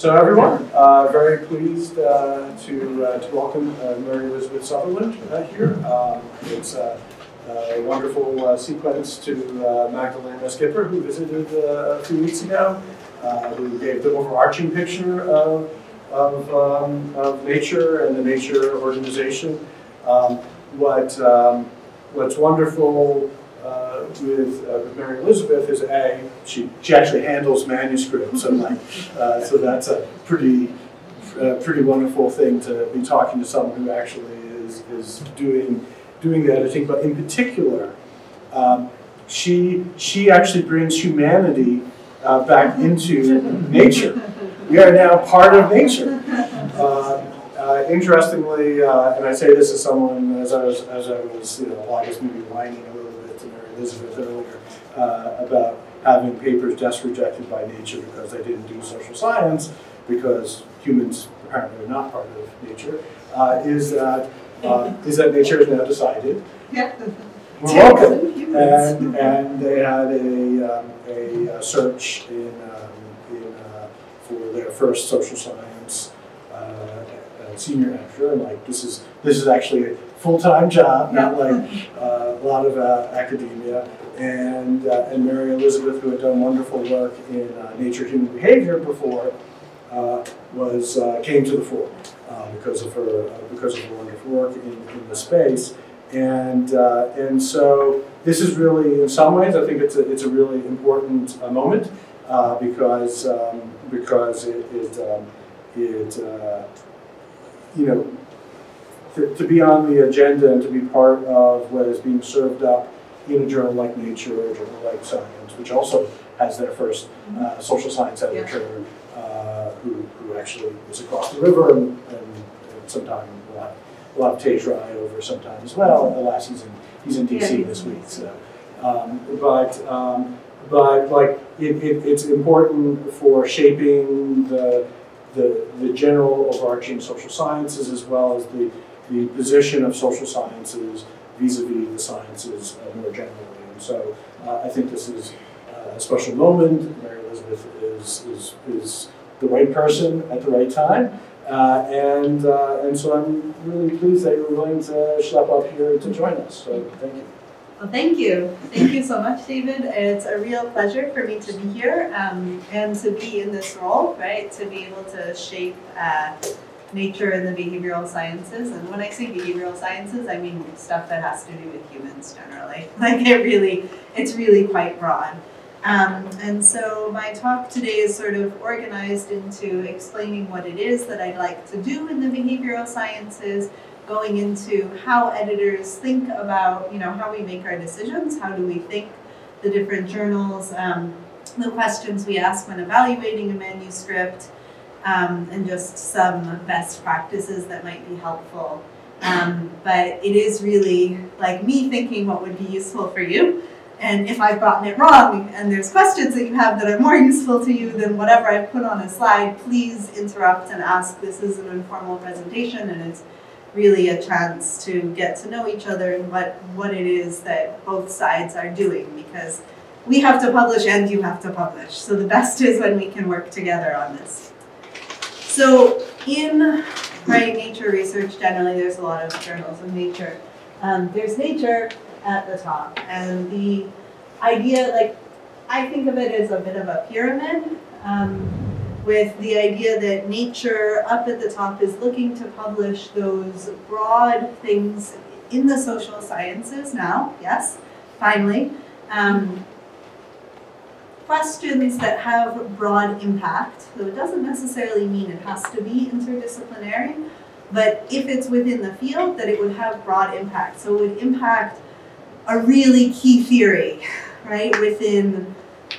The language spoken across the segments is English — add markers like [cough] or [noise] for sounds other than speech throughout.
So everyone, uh, very pleased uh, to, uh, to welcome uh, Mary Elizabeth Sutherland uh, here. Um, it's uh, a wonderful sequence to Magdalena Skipper, who visited a few weeks ago, who gave the overarching picture of, of, um, of nature and the nature organization. Um, what, um, what's wonderful uh, with, uh, Mary Elizabeth is A, she, she actually handles manuscripts, and like, uh, so that's a pretty, uh, pretty wonderful thing to be talking to someone who actually is, is doing, doing the editing, but in particular, um, she, she actually brings humanity uh, back into nature. We are now part of nature. Uh, uh, interestingly, uh, and I say this as someone, as I was, as I was, you know, well, I guess maybe whining a little Elizabeth earlier uh, about having papers desk rejected by nature because they didn't do social science, because humans apparently are not part of nature, uh, is that uh, is that nature has now decided Yeah. [laughs] we're welcome. And, and they had a, um, a uh, search in, um, in, uh, for their first social science uh, senior editor, and like, this is, this is actually full-time job, not like uh, a lot of uh, academia. And, uh, and Mary Elizabeth, who had done wonderful work in uh, nature human behavior before, uh, was, uh, came to the fore uh, because of her, uh, because of her wonderful work in, in the space. And, uh, and so this is really, in some ways, I think it's a, it's a really important uh, moment uh, because, um, because it, it, um, it uh, you know, to, to be on the agenda and to be part of what is being served up in a journal like Nature or a journal like Science, which also has their first uh, social science editor uh, who, who actually is across the river and, and, sometime we'll have, we'll have Tage Rai over sometime as well. Alas, he's in, he's in DC Yeah. this week, so. Um, but, um, but like, it, it, it's important for shaping the, the, the general overarching social sciences as well as the, the position of social sciences vis-a-vis the sciences uh, more generally. And so uh, I think this is uh, a special moment. Mary Elizabeth is, is, is the right person at the right time. Uh, and, uh, and so I'm really pleased that you're willing to schlep up here to join us. So thank you. Well, thank you. Thank you so much, David. It's a real pleasure for me to be here um, and to be in this role, right? To be able to shape uh, nature and the behavioral sciences. And when I say behavioral sciences, I mean stuff that has to do with humans generally. [laughs] Like it really, it's really quite broad. Um, and so my talk today is sort of organized into explaining what it is that I'd like to do in the behavioral sciences, going into how editors think about, you know, how we make our decisions, how do we think the different journals, um, the questions we ask when evaluating a manuscript, um, and just some best practices that might be helpful. Um, but it is really like me thinking what would be useful for you. And if I've gotten it wrong and there's questions that you have that are more [laughs] useful to you than whatever I've put on a slide, please interrupt and ask. This is an informal presentation and it's really a chance to get to know each other and what, what it is that both sides are doing because we have to publish and you have to publish. So the best is when we can work together on this. So in right nature research generally there's a lot of journals of nature. Um, there's nature at the top and the idea like I think of it as a bit of a pyramid. Um, with the idea that nature up at the top is looking to publish those broad things in the social sciences now, yes, finally. Um, questions that have broad impact, so it doesn't necessarily mean it has to be interdisciplinary, but if it's within the field, that it would have broad impact. So it would impact a really key theory, [laughs] right, within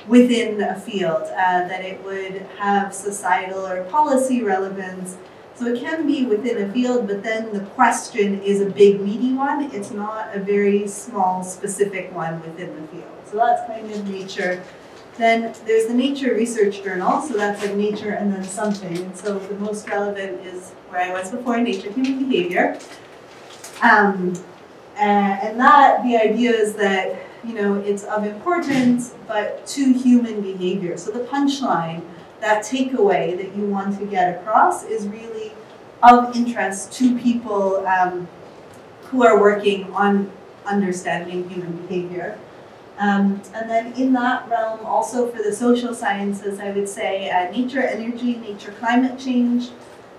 within a field, uh, that it would have societal or policy relevance. So it can be within a field, but then the question is a big meaty one. It's not a very small specific one within the field. So that's kind of nature. Then there's the Nature Research Journal, so that's like nature and then something. And so the most relevant is where I was before, Nature Human Behavior. Um, and, that, the idea is that you know, it's of importance, but to human behavior. So the punchline that takeaway that you want to get across is really of interest to people um, who are working on understanding human behavior. Um, and then in that realm, also for the social sciences, I would say uh, nature energy, nature climate change,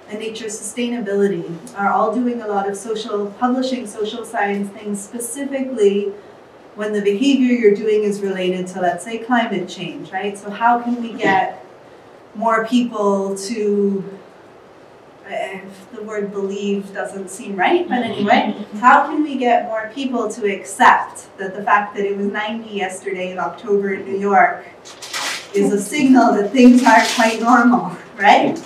and nature sustainability are all doing a lot of social, publishing social science things specifically when the behavior you're doing is related to, let's say, climate change, right? So how can we get more people to the word believe doesn't seem right, but anyway, how can we get more people to accept that the fact that it was 90 yesterday in October in New York is a signal that things aren't quite normal, right?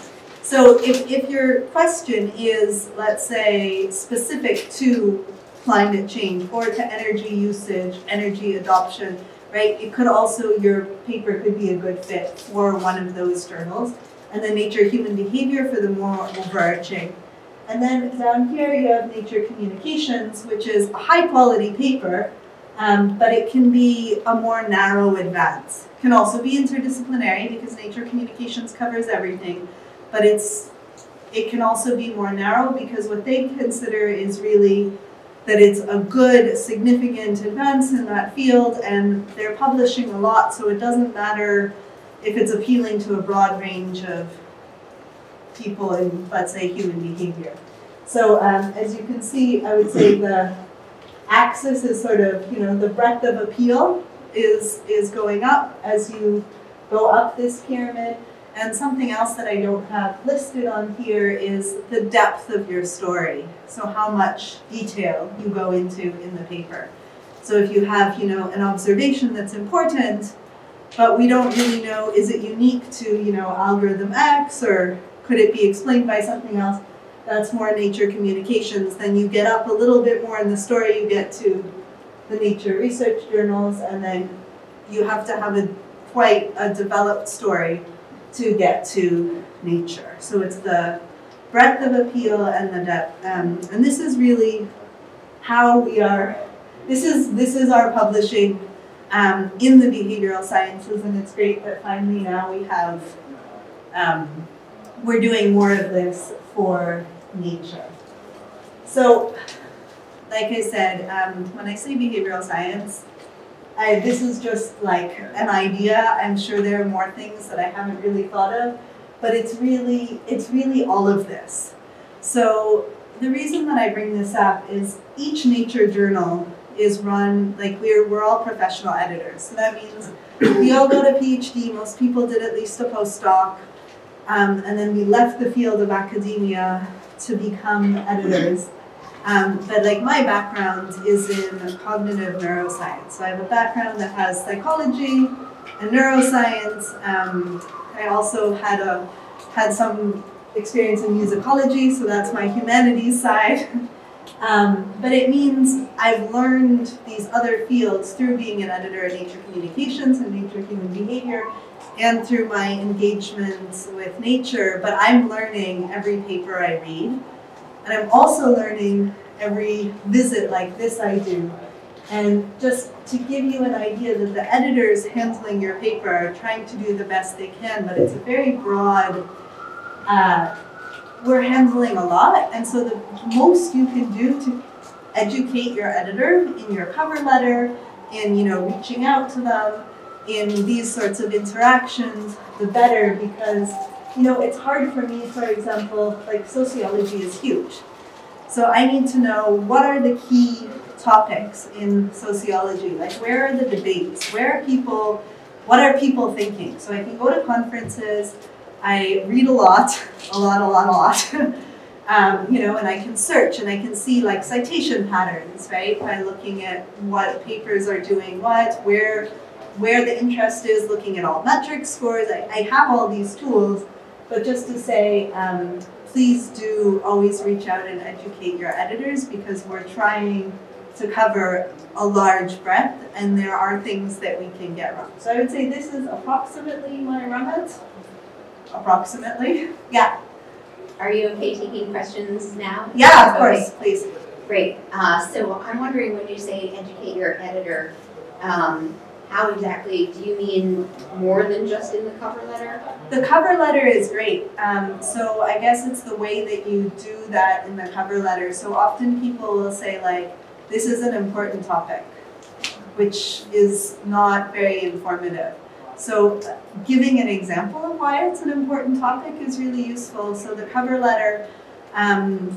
So if, if your question is, let's say, specific to climate change or to energy usage, energy adoption, right, it could also, your paper could be a good fit for one of those journals and then nature human behavior for the more overarching. And then down here you have nature communications, which is a high quality paper, um, but it can be a more narrow advance. Can also be interdisciplinary because nature communications covers everything, but it's it can also be more narrow because what they consider is really that it's a good, significant advance in that field, and they're publishing a lot, so it doesn't matter if it's appealing to a broad range of people in, let's say, human behavior. So um, as you can see, I would say the axis is sort of, you know, the breadth of appeal is, is going up as you go up this pyramid. And something else that I don't have listed on here is the depth of your story. So how much detail you go into in the paper. So if you have, you know, an observation that's important, but we don't really know, is it unique to, you know, algorithm X or could it be explained by something else? That's more nature communications. Then you get up a little bit more in the story, you get to the nature research journals, and then you have to have a quite a developed story to get to nature. So it's the breadth of appeal and the depth. Um, and this is really how we are, this is, this is our publishing um, in the behavioral sciences, and it's great that finally now we have, um, we're doing more of this for nature. So, like I said, um, when I say behavioral science, I, this is just like an idea. I'm sure there are more things that I haven't really thought of, but it's really, it's really all of this. So the reason that I bring this up is each nature journal is run, like we're, we're all professional editors. So that means we all got a PhD, most people did at least a postdoc, um, and then we left the field of academia to become editors. Um, but like my background is in cognitive neuroscience. So I have a background that has psychology and neuroscience. Um, I also had a had some experience in musicology, so that's my humanities side. [laughs] Um, but it means I've learned these other fields through being an editor at Nature Communications and Nature Human Behavior and through my engagements with nature, but I'm learning every paper I read. And I'm also learning every visit like this I do. And just to give you an idea that the editors handling your paper are trying to do the best they can, but it's a very broad uh, we're handling a lot, and so the most you can do to educate your editor in your cover letter, in you know reaching out to them, in these sorts of interactions, the better because you know it's hard for me, for example, like sociology is huge. So I need to know what are the key topics in sociology, like where are the debates, where are people, what are people thinking? So I can go to conferences, I read a lot, a lot, a lot, a lot. [laughs] um, you know, and I can search and I can see like citation patterns, right? By looking at what papers are doing what, where where the interest is, looking at Altmetric scores. I, I have all these tools, but just to say, um, please do always reach out and educate your editors because we're trying to cover a large breadth and there are things that we can get wrong. So I would say this is approximately my remit approximately. Yeah. Are you okay taking questions now? Yeah, of course, please. Great. Uh, so I'm wondering when you say educate your editor, um, how exactly, do you mean more than just in the cover letter? The cover letter is great. Um, so I guess it's the way that you do that in the cover letter. So often people will say like, this is an important topic, which is not very informative. So giving an example of why it's an important topic is really useful. So the cover letter, um,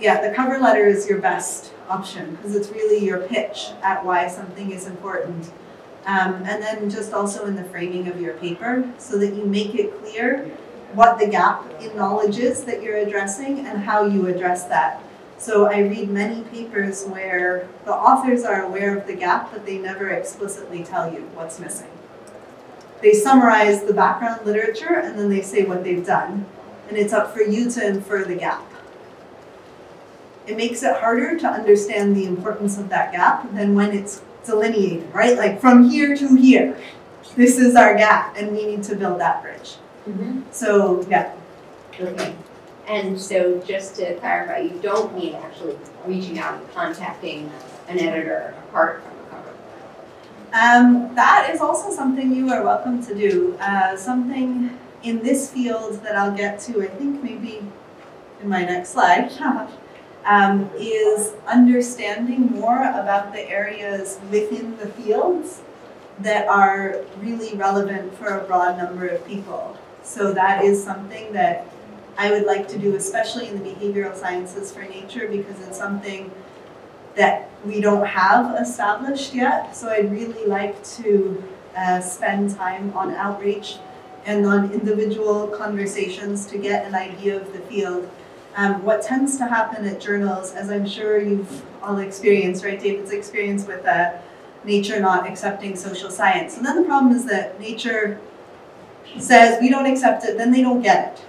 yeah, the cover letter is your best option because it's really your pitch at why something is important. Um, and then just also in the framing of your paper so that you make it clear what the gap in knowledge is that you're addressing and how you address that. So I read many papers where the authors are aware of the gap, but they never explicitly tell you what's missing. They summarize the background literature and then they say what they've done, and it's up for you to infer the gap. It makes it harder to understand the importance of that gap than when it's delineated, right? Like from here to here, this is our gap, and we need to build that bridge. Mm-hmm. So, yeah. Okay. And so just to clarify, you don't mean actually reaching out and contacting an editor apart from. Um, that is also something you are welcome to do. Uh, something in this field that I'll get to, I think maybe in my next slide, [laughs] um, is understanding more about the areas within the fields that are really relevant for a broad number of people. So that is something that I would like to do, especially in the behavioral sciences for nature, because it's something that we don't have established yet. So I'd really like to uh, spend time on outreach and on individual conversations to get an idea of the field. Um, what tends to happen at journals, as I'm sure you've all experienced, right, David's experience with uh, nature not accepting social science. And then the problem is that nature says we don't accept it, then they don't get it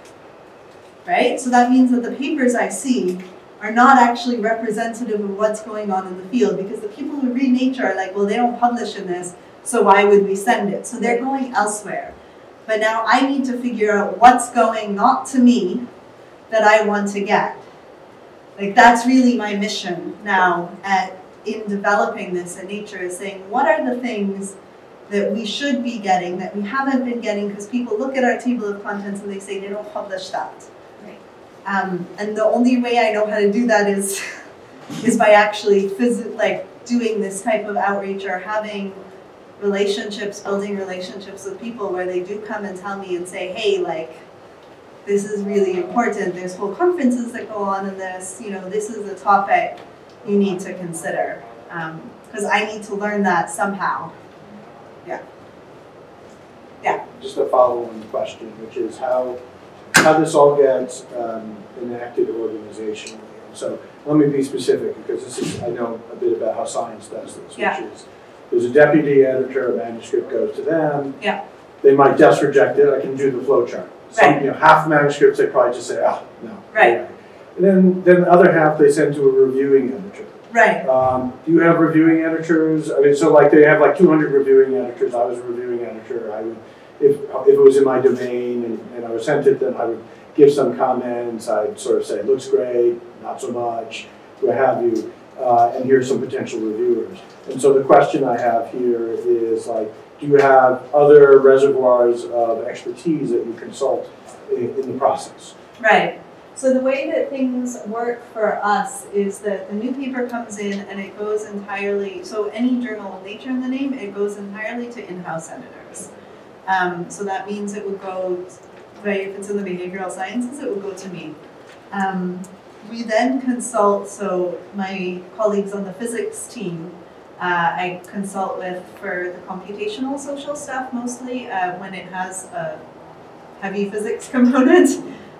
right? So that means that the papers I see are not actually representative of what's going on in the field because the people who read Nature are like, well, they don't publish in this, so why would we send it? So they're going elsewhere. But now I need to figure out what's going not to me that I want to get. Like that's really my mission now at in developing this at Nature is saying what are the things that we should be getting that we haven't been getting because people look at our table of contents and they say they don't publish that. Um, and the only way I know how to do that is [laughs] is by actually like doing this type of outreach or having relationships, building relationships with people where they do come and tell me and say, hey, like this is really important. There's whole conferences that go on in this. You know, this is a topic you need to consider because um, I need to learn that somehow. Yeah. Yeah. Just a follow-on question, which is how how this all gets um, enacted organizationally. So let me be specific because this is, I know a bit about how science does this, which Yeah. is there's a deputy editor, a manuscript goes to them. Yeah. They might just reject it, I can do the flow chart. Some, Right. you know, half manuscripts, they probably just say, ah, no. Right. And then, then the other half, they send to a reviewing editor. Right. Um, do you have reviewing editors? I mean, so like they have like 200 reviewing editors. I was a reviewing editor. I would, if, if it was in my domain and, and I was sent it, then I would give some comments. I'd sort of say, looks great, not so much, what have you. Uh, and here's some potential reviewers. And so the question I have here is like, do you have other reservoirs of expertise that you consult in, in the process? Right. So the way that things work for us is that the new paper comes in and it goes entirely, so any journal with nature in the name, it goes entirely to in-house editors. Um, so that means it would go, right, if it's in the behavioral sciences, it would go to me. Um, we then consult, so my colleagues on the physics team, uh, I consult with for the computational social stuff mostly uh, when it has a heavy physics [laughs] component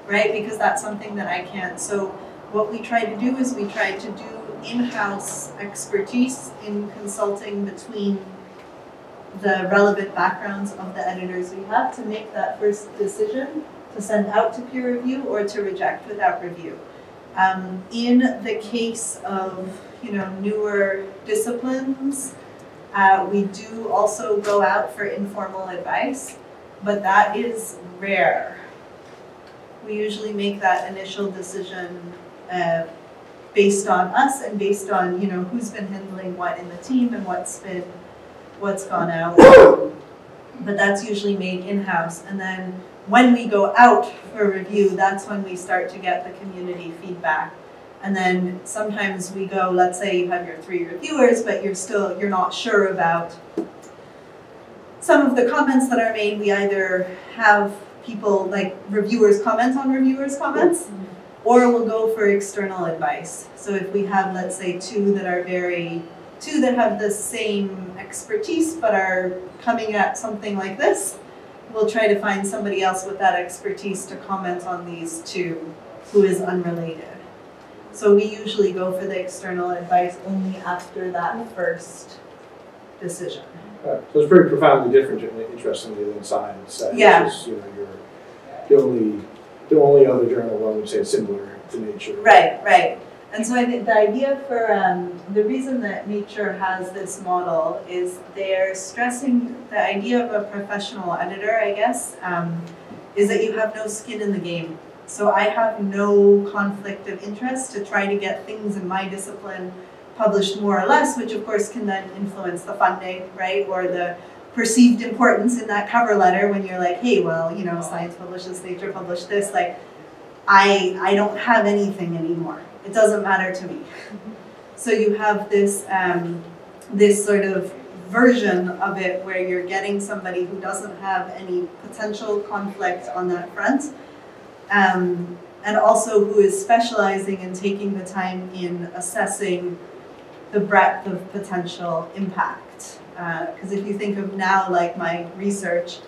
right? Because that's something that I can't. So what we try to do is we try to do in-house expertise in consulting between the relevant backgrounds of the editors we have to make that first decision to send out to peer review or to reject without review. Um, in the case of you know newer disciplines, uh, we do also go out for informal advice, but that is rare we usually make that initial decision uh, based on us and based on you know who's been handling what in the team and what's been what's gone out. [coughs] But that's usually made in-house. And then when we go out for review, that's when we start to get the community feedback. And then sometimes we go, let's say you have your three reviewers, but you're still, you're not sure about some of the comments that are made. We either have people, like reviewers comment on reviewers' comments, mm-hmm. or we'll go for external advice. So if we have, let's say, two that are very, two that have the same expertise but are coming at something like this, we'll try to find somebody else with that expertise to comment on these two who is unrelated. So we usually go for the external advice only after that first decision. Uh, So it's very profoundly different, interestingly, than science. Uh, Yeah. Which is, you know, you're the only, the only other journal one would say similar to Nature. Right, right. And so I think the idea for, um, the reason that Nature has this model is they're stressing the idea of a professional editor, I guess, um, is that you have no skin in the game. So I have no conflict of interest to try to get things in my discipline published more or less, which of course can then influence the funding, right? Or the perceived importance in that cover letter when you're like, hey, well, you know, science publishes, nature published this, like, I, I don't have anything anymore. It doesn't matter to me. So you have this, um, this sort of version of it where you're getting somebody who doesn't have any potential conflict on that front, um, and also who is specializing and taking the time in assessing the breadth of potential impact. Because if you think of now, like my research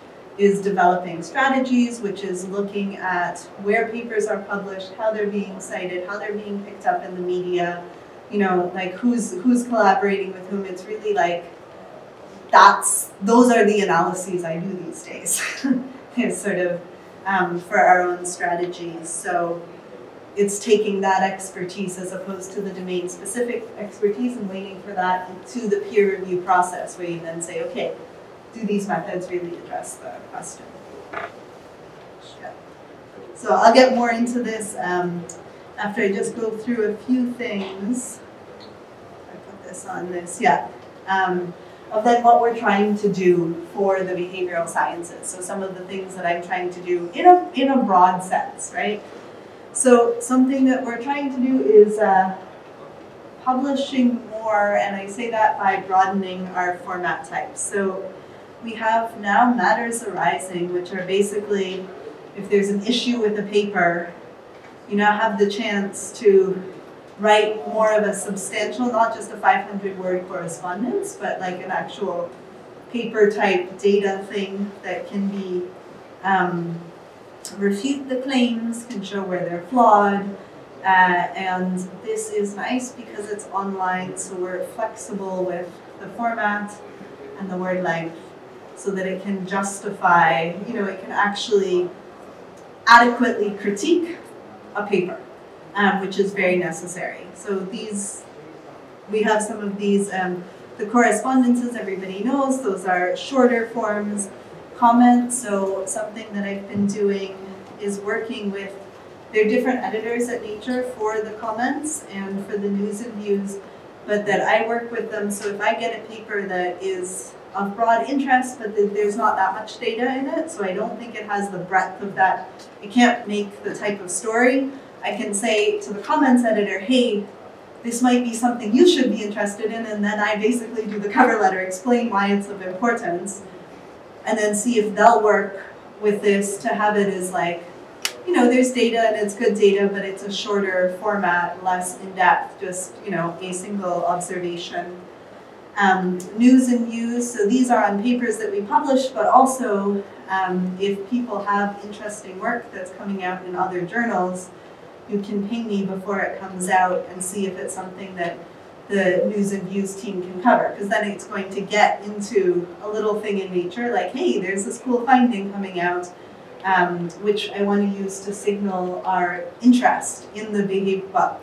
is developing strategies, which is looking at where papers are published, how they're being cited, how they're being picked up in the media, you know, like who's who's collaborating with whom. It's really like that's those are the analyses I do these days. [laughs] it's sort of um, for our own strategies. So it's taking that expertise as opposed to the domain specific expertise and waiting for that to the peer review process where you then say, okay, do these methods really address the question? Yeah. So I'll get more into this um, after I just go through a few things. I put this on this, yeah. Um, of then what we're trying to do for the behavioral sciences. So some of the things that I'm trying to do in a, in a broad sense, right? So something that we're trying to do is uh, publishing more, and I say that by broadening our format types. So we have now matters arising, which are basically, if there's an issue with a paper, you now have the chance to write more of a substantial, not just a 500 word correspondence, but like an actual paper type data thing that can be um, refute the claims, can show where they're flawed. Uh, and this is nice because it's online, so we're flexible with the format and the word length so that it can justify, you know, it can actually adequately critique a paper, um, which is very necessary. So these, we have some of these, um, the correspondences everybody knows, those are shorter forms, comments. So something that I've been doing is working with, there are different editors at Nature for the comments and for the news and views, but that I work with them. So if I get a paper that is of broad interest, but there's not that much data in it, so I don't think it has the breadth of that, it can't make the type of story. I can say to the comments editor, hey, this might be something you should be interested in, and then I basically do the cover letter, explain why it's of importance, and then see if they'll work with this to have it as like, you know, there's data and it's good data, but it's a shorter format, less in-depth, just, you know, a single observation. Um, news and views, so these are on papers that we publish, but also um, if people have interesting work that's coming out in other journals, you can ping me before it comes out and see if it's something that the news and views team can cover, because then it's going to get into a little thing in nature, like, hey, there's this cool finding coming out, um, which I want to use to signal our interest in the behavior,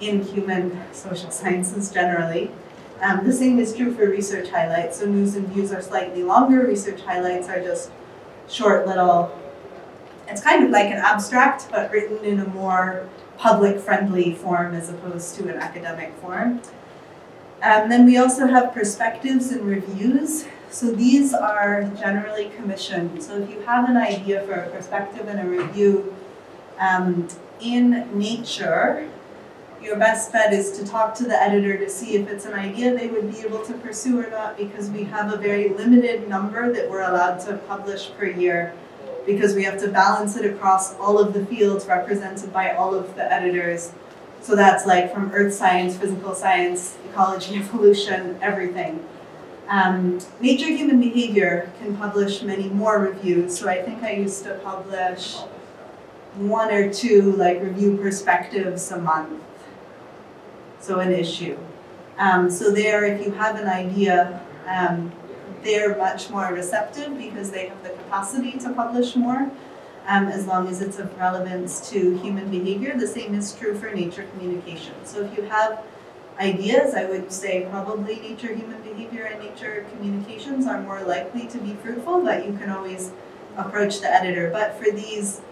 in human social [laughs] sciences generally. Um, the same is true for research highlights. So news and views are slightly longer. Research highlights are just short little, it's kind of like an abstract, but written in a more public-friendly form as opposed to an academic form. Um, then we also have perspectives and reviews. So these are generally commissioned. So if you have an idea for a perspective and a review um, in nature, your best bet is to talk to the editor to see if it's an idea they would be able to pursue or not because we have a very limited number that we're allowed to publish per year because we have to balance it across all of the fields represented by all of the editors. So that's like from earth science, physical science, ecology, [laughs] evolution, everything. Um, Nature Human Behavior can publish many more reviews. So I think I used to publish one or two like review perspectives a month. So an issue. Um, so there, if you have an idea, um, they're much more receptive because they have the capacity to publish more. Um, as long as it's of relevance to human behavior. The same is true for nature communication. So if you have ideas, I would say probably nature human behavior and nature communications are more likely to be fruitful, but you can always approach the editor. But for these,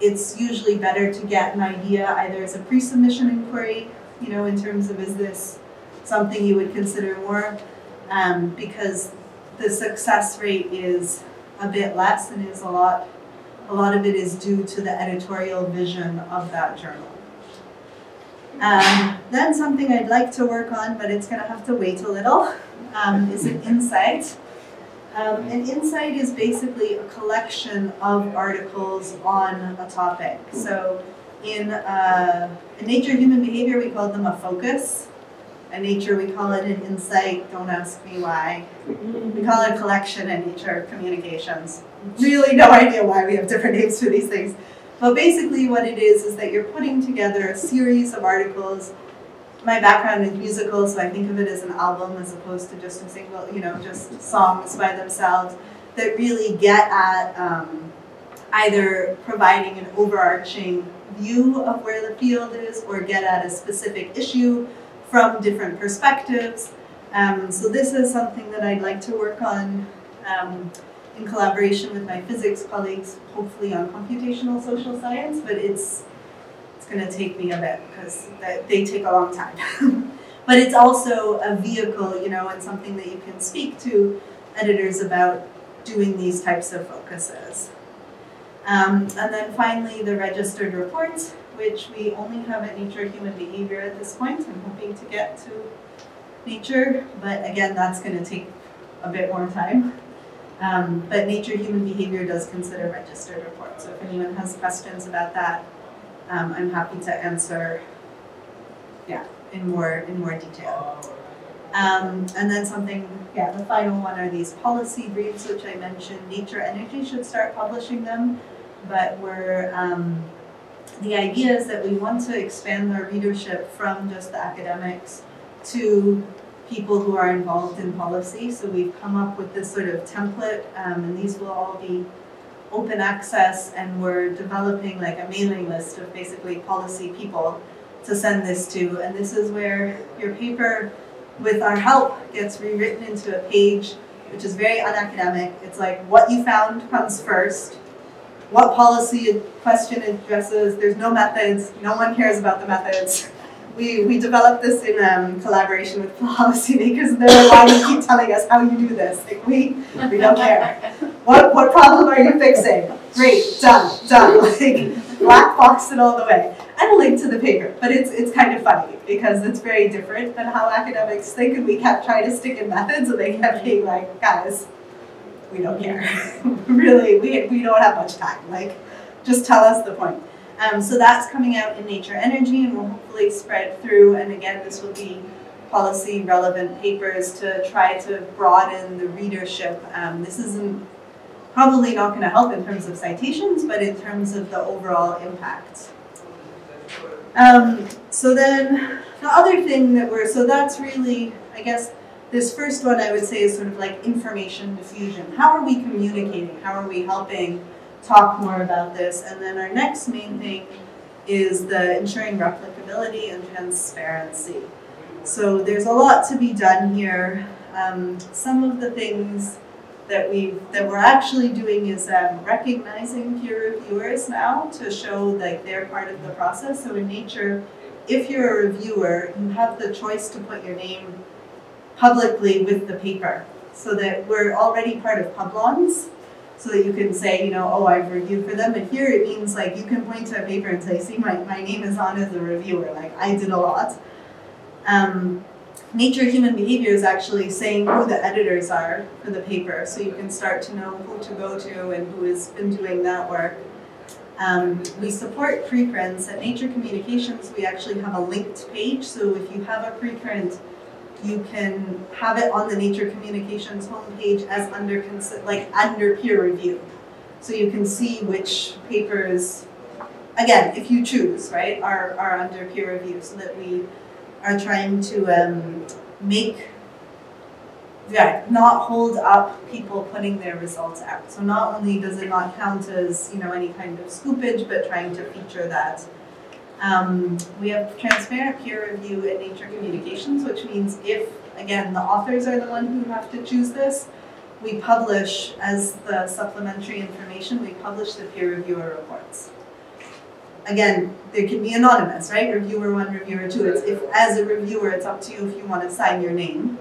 it's usually better to get an idea either as a pre-submission inquiry, you know, in terms of is this something you would consider more, um, because the success rate is a bit less and is a lot, a lot of it is due to the editorial vision of that journal. Um, then something I'd like to work on, but it's going to have to wait a little, um, is an insight. Um, an insight is basically a collection of articles on a topic. So in, uh, in Nature Human Behavior, we call them a focus. In Nature, we call it an insight. Don't ask me why. We call it a collection in Nature Communications. Really no idea why we have different names for these things. But basically what it is, is that you're putting together a series of articles. My background is musical, so I think of it as an album as opposed to just a single, you know, just songs by themselves that really get at um, either providing an overarching view of where the field is or get at a specific issue from different perspectives. Um, so this is something that I'd like to work on um, in collaboration with my physics colleagues, hopefully on computational social science, but it's it's going to take me a bit because they take a long time. [laughs] but it's also a vehicle, you know, and something that you can speak to editors about doing these types of focuses. Um, and then finally, the registered reports, which we only have at Nature Human Behavior at this point. I'm hoping to get to Nature, but again, that's going to take a bit more time. Um, but Nature Human Behavior does consider registered reports. So if anyone has questions about that, um, I'm happy to answer, yeah, in more in more detail. Um, and then something, yeah, the final one are these policy briefs, which I mentioned. Nature Energy should start publishing them, but we're um, the idea is that we want to expand our readership from just the academics to people who are involved in policy. So we've come up with this sort of template, um, and these will all be open access, and we're developing like a mailing list of basically policy people to send this to. And this is where your paper, with our help, gets rewritten into a page, which is very unacademic. It's like what you found comes first, what policy question addresses, there's no methods, no one cares about the methods we, we developed this in um, collaboration with policymakers, and they're like, why do you keep telling us how you do this? Like, we, we don't care. What, what problem are you fixing? Great, done, done. [laughs] Like, black box it all the way. And a link to the paper, but it's, it's kind of funny because it's very different than how academics think, and we kept trying to stick in methods, and they kept being like, guys, we don't care. [laughs] really, we, we don't have much time. Like, just tell us the point. Um, so that's coming out in Nature Energy and will hopefully spread through. And again, this will be policy relevant papers to try to broaden the readership. Um, this isn't probably not going to help in terms of citations, but in terms of the overall impact. Um, so then the other thing that we're, so that's really, I guess, this first one I would say is sort of like information diffusion. How are we communicating? How are we helping talk more about this. And then our next main thing is the ensuring replicability and transparency. So there's a lot to be done here. Um, some of the things that we that we're actually doing is um, recognizing peer reviewers now to show like they're part of the process. So in nature, if you're a reviewer, you have the choice to put your name publicly with the paper so that we're already part of Publons so that you can say, you know, oh, I've reviewed for them. But here it means like you can point to a paper and say, see, my, my name is on as a reviewer. Like I did a lot. Um, Nature Human Behavior is actually saying who the editors are for the paper, so you can start to know who to go to and who has been doing that work. Um, we support preprints. At Nature Communications, we actually have a linked page, so if you have a preprint, you can have it on the Nature Communications homepage as under like under peer review. So you can see which papers, again, if you choose, right, are, are under peer review so that we are trying to um, make yeah, not hold up people putting their results out. So not only does it not count as you know any kind of scoopage, but trying to feature that. Um, we have transparent peer review at Nature Communications, which means if again the authors are the one who have to choose this, we publish as the supplementary information. We publish the peer reviewer reports. Again, they can be anonymous, right? Reviewer one, reviewer two. It's if as a reviewer, it's up to you if you want to sign your name.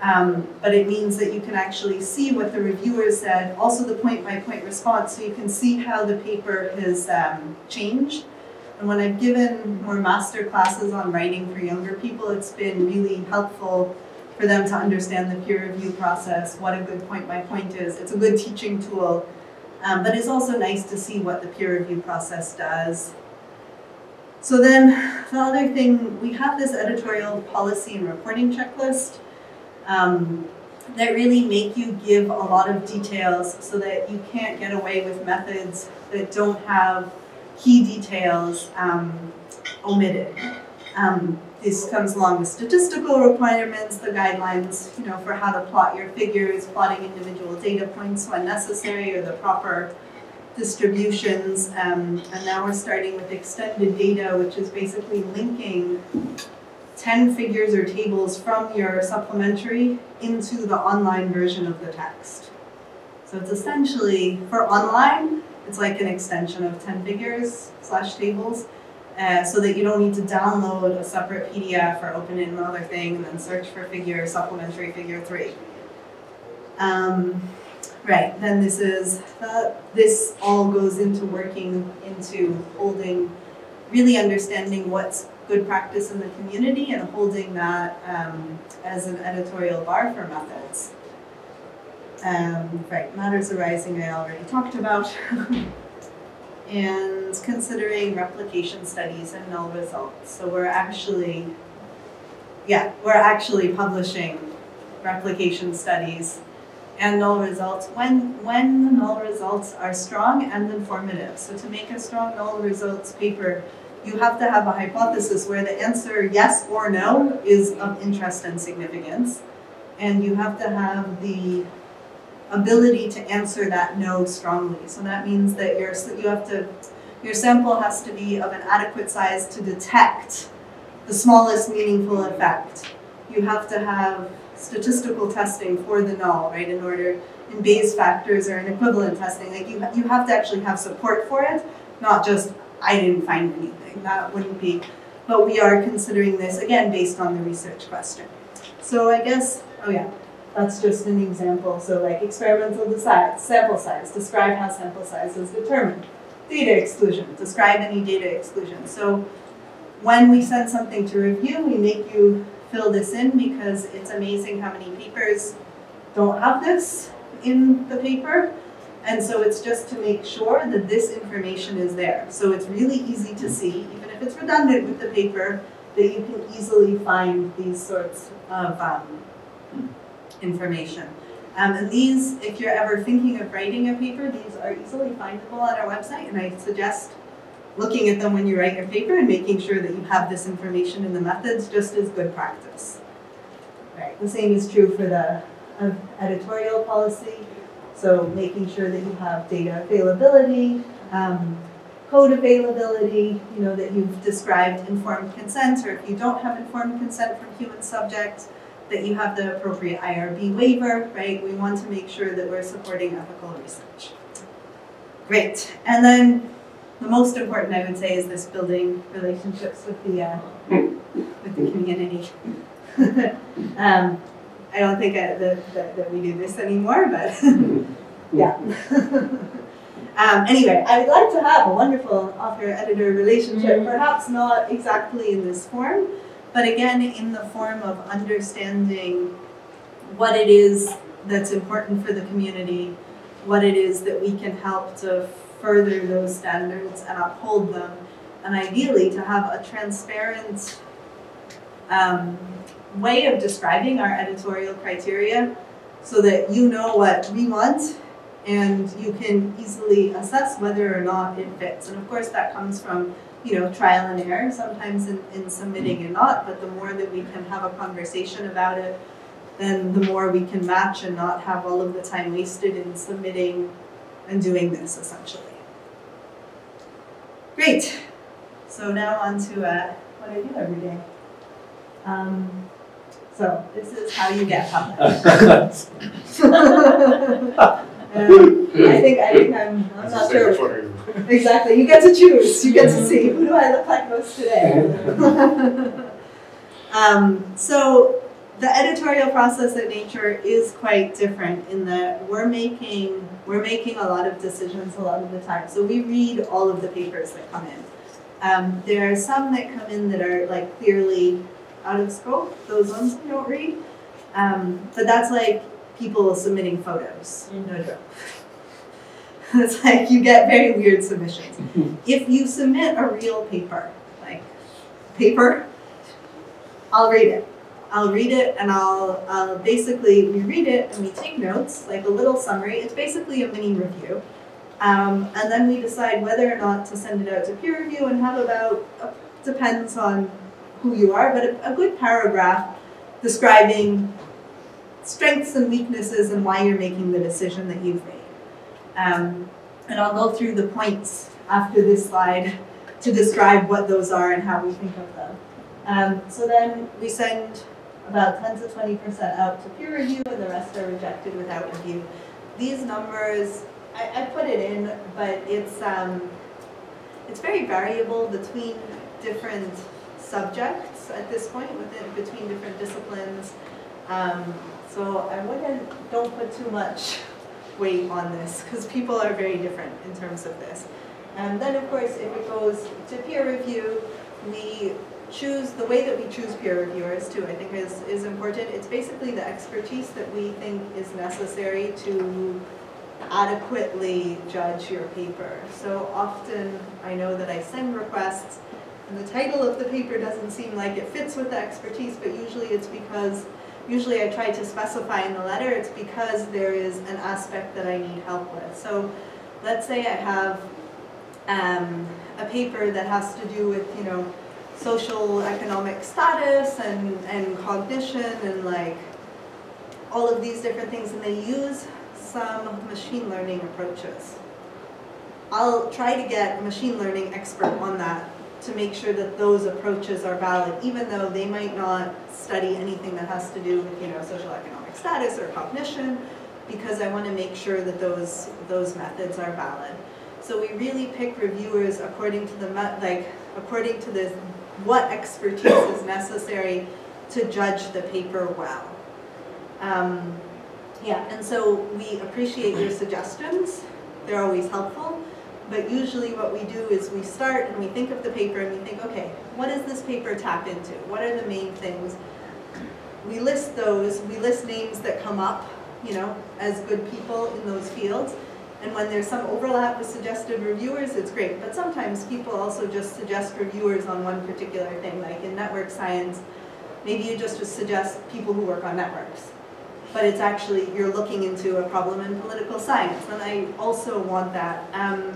Um, but it means that you can actually see what the reviewer said, also the point-by-point -point response, so you can see how the paper has um, changed. And when I've given more master classes on writing for younger people, it's been really helpful for them to understand the peer review process, what a good point-by-point -point is. It's a good teaching tool, um, but it's also nice to see what the peer review process does. So then the other thing, we have this editorial policy and reporting checklist um, that really make you give a lot of details so that you can't get away with methods that don't have key details um, omitted. Um, this comes along with statistical requirements, the guidelines, you know, for how to plot your figures, plotting individual data points when necessary, or the proper distributions. Um, and now we're starting with extended data, which is basically linking 10 figures or tables from your supplementary into the online version of the text. So it's essentially, for online, it's like an extension of 10 figures slash tables, uh, so that you don't need to download a separate PDF or open it in another thing and then search for figure, supplementary figure three. Um, right, then this is, the, this all goes into working into holding, really understanding what's good practice in the community and holding that um, as an editorial bar for methods. Um, right, matters arising I already talked about. [laughs] and considering replication studies and null results. So we're actually, yeah, we're actually publishing replication studies and null results when, when the null results are strong and informative. So to make a strong null results paper, you have to have a hypothesis where the answer yes or no is of interest and significance. And you have to have the ability to answer that no strongly. So that means that your, you have to, your sample has to be of an adequate size to detect the smallest meaningful effect. You have to have statistical testing for the null, right, in order, in Bayes factors or in equivalent testing, like you, you have to actually have support for it, not just, I didn't find anything, that wouldn't be, but we are considering this, again, based on the research question. So I guess, oh yeah, that's just an example. So like experimental design, sample size, describe how sample size is determined. Data exclusion, describe any data exclusion. So when we send something to review, we make you fill this in because it's amazing how many papers don't have this in the paper. And so it's just to make sure that this information is there. So it's really easy to see, even if it's redundant with the paper, that you can easily find these sorts of um, information. Um, and these, if you're ever thinking of writing a paper, these are easily findable on our website, and I suggest looking at them when you write your paper and making sure that you have this information in the methods just as good practice. Right. The same is true for the uh, editorial policy, so making sure that you have data availability, um, code availability, you know, that you've described informed consent, or if you don't have informed consent from human subjects, that you have the appropriate IRB waiver, right? We want to make sure that we're supporting ethical research. Great. And then the most important, I would say, is this building relationships with the uh, with the community. [laughs] um, I don't think I, that, that, that we do this anymore, but [laughs] yeah. [laughs] um, anyway, I would like to have a wonderful author-editor relationship, perhaps not exactly in this form, but again in the form of understanding what it is that's important for the community, what it is that we can help to further those standards and uphold them, and ideally to have a transparent um, way of describing our editorial criteria so that you know what we want and you can easily assess whether or not it fits. And of course that comes from you know, trial and error sometimes in, in submitting and not, but the more that we can have a conversation about it, then the more we can match and not have all of the time wasted in submitting and doing this essentially. Great. So now on to uh, what I do every day. Um, so this is how you get published. [laughs] [laughs] Um, I think I think I'm I'm not sure. Exactly. You get to choose. You get to see who do I look like most today. [laughs] um, so the editorial process at Nature is quite different in that we're making we're making a lot of decisions a lot of the time. So we read all of the papers that come in. Um, there are some that come in that are like clearly out of scope. Those ones we don't read. Um, but that's like people submitting photos. No joke. [laughs] it's like you get very weird submissions. if you submit a real paper, like paper, I'll read it. I'll read it and I'll, I'll basically, we read it and we take notes, like a little summary. It's basically a mini review. Um, and then we decide whether or not to send it out to peer review and have about, uh, depends on who you are, but a, a good paragraph describing strengths and weaknesses and why you're making the decision that you've made. Um, and I'll go through the points after this slide to describe what those are and how we think of them. Um, so then we send about 10 to 20% out to peer review and the rest are rejected without review. These numbers, I, I put it in, but it's, um, it's very variable between different subjects at this point, within, between different disciplines. Um, so I wouldn't, don't put too much weight on this because people are very different in terms of this. And then of course, if it goes to peer review, we choose, the way that we choose peer reviewers too, I think is, is important. It's basically the expertise that we think is necessary to adequately judge your paper. So often I know that I send requests and the title of the paper doesn't seem like it fits with the expertise, but usually it's because usually I try to specify in the letter, it's because there is an aspect that I need help with. So let's say I have um, a paper that has to do with, you know, social economic status and, and cognition and like all of these different things and they use some machine learning approaches. I'll try to get a machine learning expert on that to make sure that those approaches are valid, even though they might not study anything that has to do with, you know, social economic status or cognition, because I want to make sure that those, those methods are valid. So we really pick reviewers according to the, like, according to the, what expertise is necessary to judge the paper well. Um, yeah, and so we appreciate your suggestions. They're always helpful. But usually what we do is we start and we think of the paper and we think, okay, what does this paper tap into? What are the main things? We list those, we list names that come up, you know, as good people in those fields. And when there's some overlap with suggested reviewers, it's great. But sometimes people also just suggest reviewers on one particular thing, like in network science, maybe you just suggest people who work on networks. But it's actually, you're looking into a problem in political science, and I also want that. Um,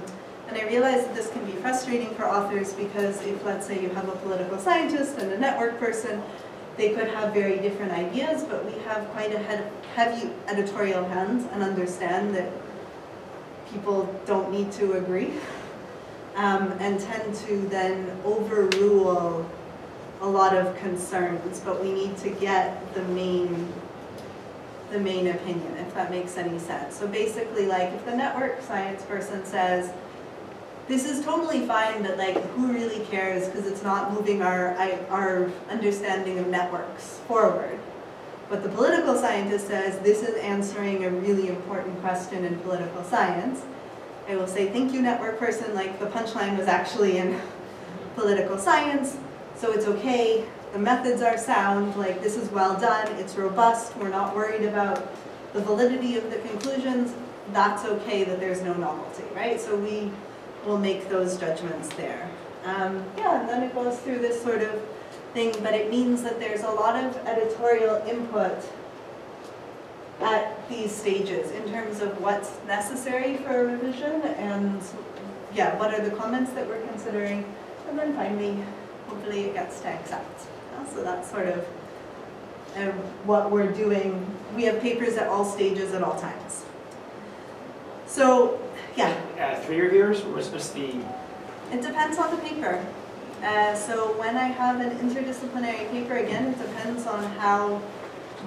and I realize that this can be frustrating for authors because if, let's say, you have a political scientist and a network person, they could have very different ideas, but we have quite a heavy editorial hand and understand that people don't need to agree [laughs] um, and tend to then overrule a lot of concerns, but we need to get the main the main opinion, if that makes any sense. So basically, like, if the network science person says, this is totally fine, but like, who really cares? Because it's not moving our our understanding of networks forward. But the political scientist says, this is answering a really important question in political science. I will say, thank you, network person, like the punchline was actually in [laughs] political science, so it's okay. The methods are sound, like this is well done, it's robust, we're not worried about the validity of the conclusions. That's okay that there's no novelty, right? So we will make those judgments there. Um, yeah, and then it goes through this sort of thing, but it means that there's a lot of editorial input at these stages in terms of what's necessary for a revision and yeah, what are the comments that we're considering, and then finally, hopefully it gets to accept. Yeah, So that's sort of uh, what we're doing. We have papers at all stages at all times. So, yeah, Uh, three reviewers, what's, what's the, it depends on the paper. Uh, so when I have an interdisciplinary paper, again, it depends on how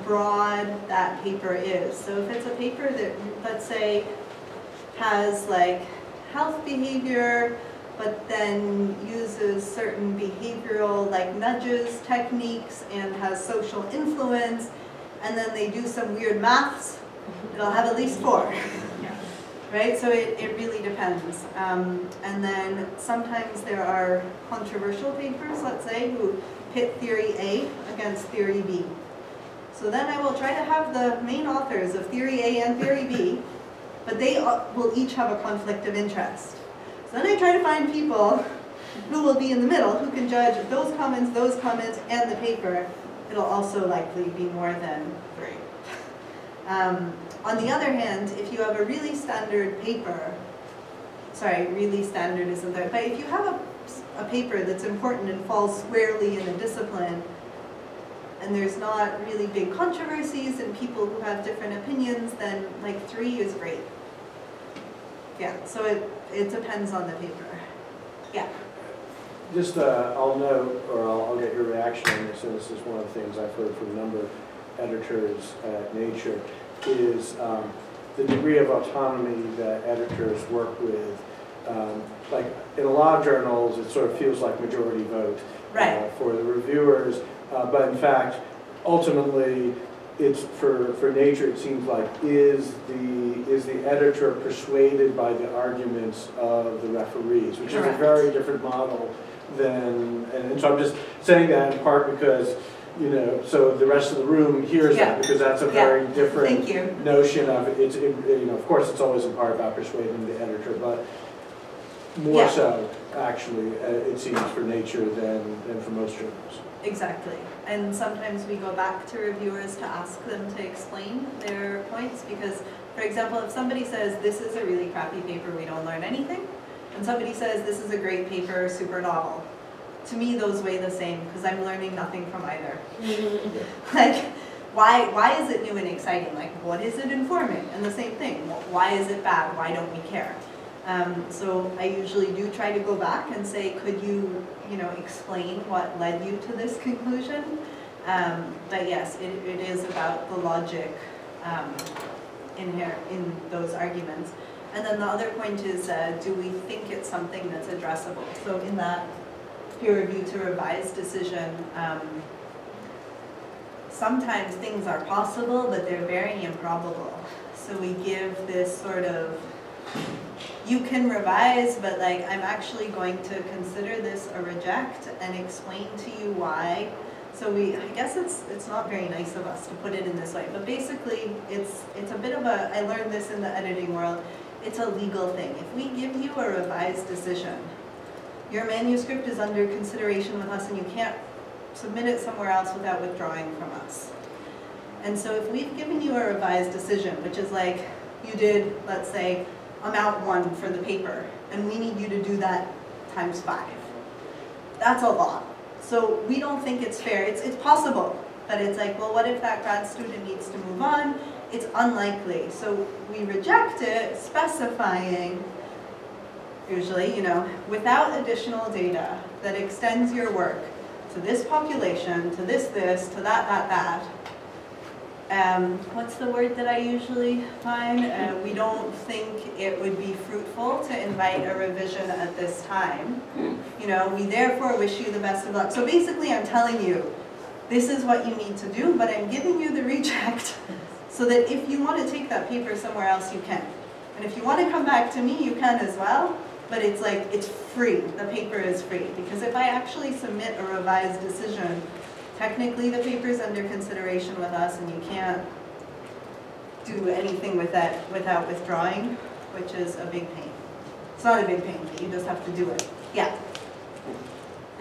broad that paper is. So if it's a paper that, let's say, has like health behavior, but then uses certain behavioral like nudges, techniques, and has social influence, and then they do some weird maths, it'll have at least four [laughs] right? So it, it really depends. Um, and then sometimes there are controversial papers, let's say, who pit theory A against theory B. So then I will try to have the main authors of theory A and theory B, but they will each have a conflict of interest. So then I try to find people who will be in the middle, who can judge those comments, those comments, and the paper. It'll also likely be more than three. [laughs] Um, on the other hand, if you have a really standard paper, sorry, really standard isn't there, but if you have a, a paper that's important and falls squarely in a discipline, and there's not really big controversies and people who have different opinions, then like three is great. Yeah, so it, it depends on the paper. Yeah, Just, uh, I'll note, or I'll, I'll get your reaction on this, and this is one of the things I've heard from a number of editors at Nature, is um, the degree of autonomy that editors work with. Um, Like, in a lot of journals, it sort of feels like majority vote. uh, For the reviewers, uh, but in fact, ultimately, it's, for, for Nature, it seems like, is the, is the editor persuaded by the arguments of the referees, which is a very different model than, and and so I'm just saying that in part because, you know, so the rest of the room hears Yeah. that, because that's a Yeah. very different notion of, it's, it- you know, of course, it's always in part about persuading the editor, but more Yeah. so, actually, uh, it seems for Nature than, than for most journals. Exactly. And sometimes we go back to reviewers to ask them to explain their points because, for example, if somebody says, this is a really crappy paper, we don't learn anything, and somebody says, this is a great paper, super novel, to me, those weigh the same because I'm learning nothing from either. [laughs] like, why, why is it new and exciting? Like, what is it informing? And the same thing, why is it bad? Why don't we care? Um, so I usually do try to go back and say, could you, you know, explain what led you to this conclusion? Um, but yes, it, it is about the logic um, here in those arguments. And then the other point is, uh, do we think it's something that's addressable? So in that peer review to revise decision, um, sometimes things are possible, but they're very improbable. So we give this sort of, you can revise, but like, I'm actually going to consider this a reject and explain to you why. So we, I guess it's, it's not very nice of us to put it in this way, but basically, it's, it's a bit of a, I learned this in the editing world, it's a legal thing. If we give you a revised decision, your manuscript is under consideration with us and you can't submit it somewhere else without withdrawing from us. And so if we've given you a revised decision, which is like, you did, let's say, amount one for the paper, and we need you to do that times five. That's a lot. So we don't think it's fair. It's, it's possible, but it's like, well, what if that grad student needs to move on? It's unlikely. So we reject it, specifying, usually, you know, without additional data that extends your work to this population, to this, this, to that, that, that. Um, what's the word that I usually find? Uh, we don't think it would be fruitful to invite a revision at this time. You know, we therefore wish you the best of luck. So basically, I'm telling you, this is what you need to do, but I'm giving you the [laughs] reject so that if you want to take that paper somewhere else, you can. And if you want to come back to me, you can as well, but it's like, it's free. The paper is free. Because if I actually submit a revised decision, technically the paper is under consideration with us and you can't do anything with that without withdrawing, which is a big pain. It's not a big pain, but you just have to do it. Yeah.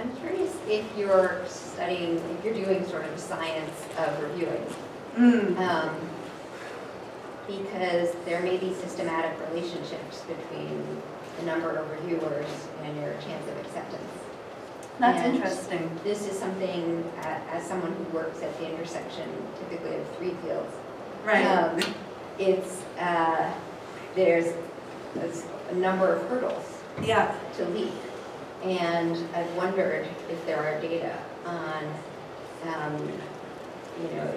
I'm curious if you're studying, if you're doing sort of science of reviewing, Mm. um, because there may be systematic relationships between the number of reviewers and your chance of acceptance. That's And interesting. This is something, uh, as someone who works at the intersection typically of three fields, Right. um, It's, uh, there's there's a number of hurdles Yeah. to leap. And I've wondered if there are data on, um, you know,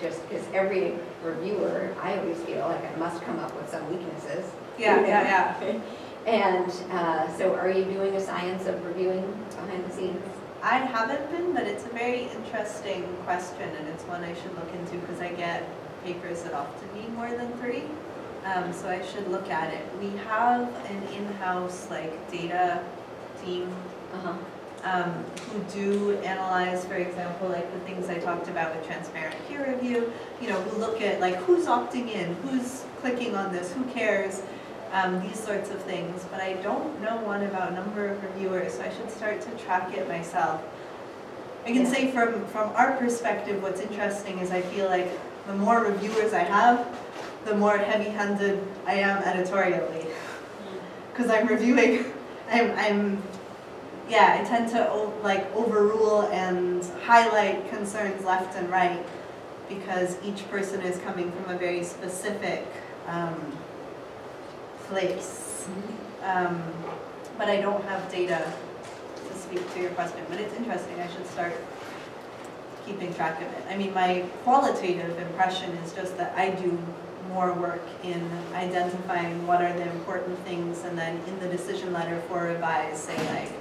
just because every reviewer, I always feel like I must come up with some weaknesses. Yeah, yeah, yeah. [laughs] And uh, so are you doing a science of reviewing behind the scenes? I haven't been, but it's a very interesting question and it's one I should look into because I get papers that often need more than three. Um, so I should look at it. We have an in-house like data team Uh-huh. um, who do analyze, for example, like the things I talked about with transparent peer review, you know, who look at like who's opting in, who's clicking on this, who cares, um, these sorts of things. But I don't know one about number of reviewers, so I should start to track it myself. I can Yeah. say from, from our perspective, what's interesting is I feel like the more reviewers I have, the more heavy-handed I am editorially. Because I'm reviewing, I'm, I'm yeah, I tend to like overrule and highlight concerns left and right because each person is coming from a very specific um, place. Um, but I don't have data to speak to your question, but it's interesting, I should start keeping track of it. I mean, my qualitative impression is just that I do more work in identifying what are the important things and then in the decision letter for revise, say like,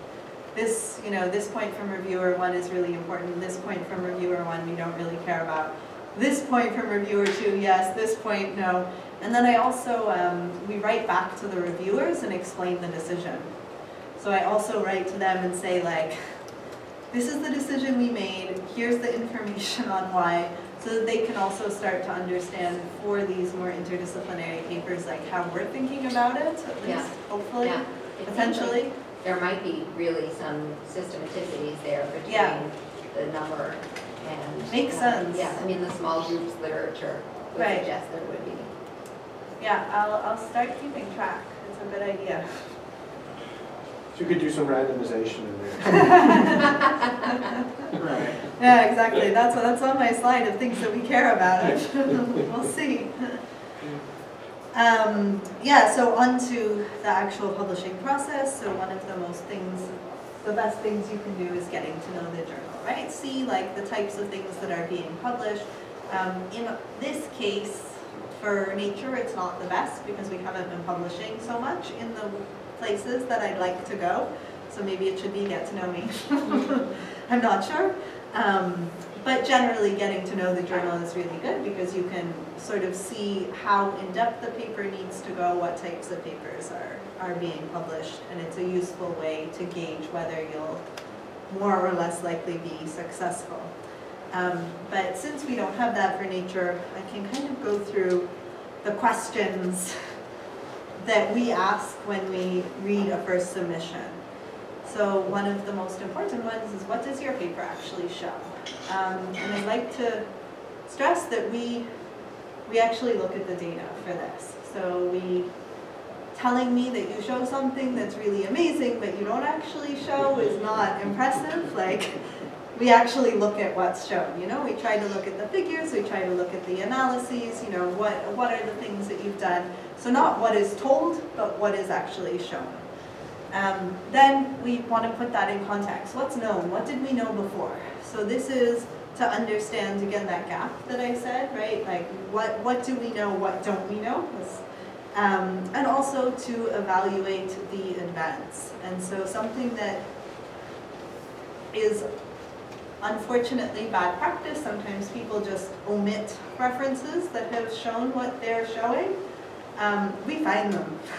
this, you know, this point from reviewer one is really important, this point from reviewer one we don't really care about. This point from reviewer two, yes, this point, no. And then I also, um, we write back to the reviewers and explain the decision. So I also write to them and say like, this is the decision we made, here's the information on why, so that they can also start to understand for these more interdisciplinary papers, like how we're thinking about it, at Yeah. least, hopefully, Yeah. Seems like potentially. There might be really some systematicities there Yeah. between the number and. Makes uh, sense. Yeah, I mean, the small groups literature would Right. suggest there would be. Yeah, I'll, I'll start keeping track, it's a good idea. So you could do some randomization in there. [laughs] Right. Yeah, exactly, that's, that's on my slide of things that we care about, [laughs] we'll see. Um, yeah, so on to the actual publishing process, so one of the most things, the best things you can do is getting to know the journal, right? See like the types of things that are being published. Um, in this case, for Nature, it's not the best because we haven't been publishing so much in the places that I'd like to go. So maybe it should be get to know me. [laughs] I'm not sure. Um, but generally getting to know the journal is really good because you can sort of see how in-depth the paper needs to go, what types of papers are, are being published, and it's a useful way to gauge whether you'll more or less likely be successful. Um, but since we don't have that for nature, I can kind of go through the questions that we ask when we read a first submission. So one of the most important ones is what does your paper actually show? Um, and I'd like to stress that we, we actually look at the data for this. So we, telling me that you show something that's really amazing but you don't actually show is not impressive. Like, we actually look at what's shown, you know? We try to look at the figures, we try to look at the analyses, you know, what, what are the things that you've done? So not what is told, but what is actually shown. Um, then we want to put that in context. What's known? What did we know before? So this is to understand, again, that gap that I said, right? Like, what, what do we know, what don't we know? Um, and also to evaluate the advance. And so something that is unfortunately bad practice. Sometimes people just omit references that have shown what they're showing. Um, we find them. [laughs]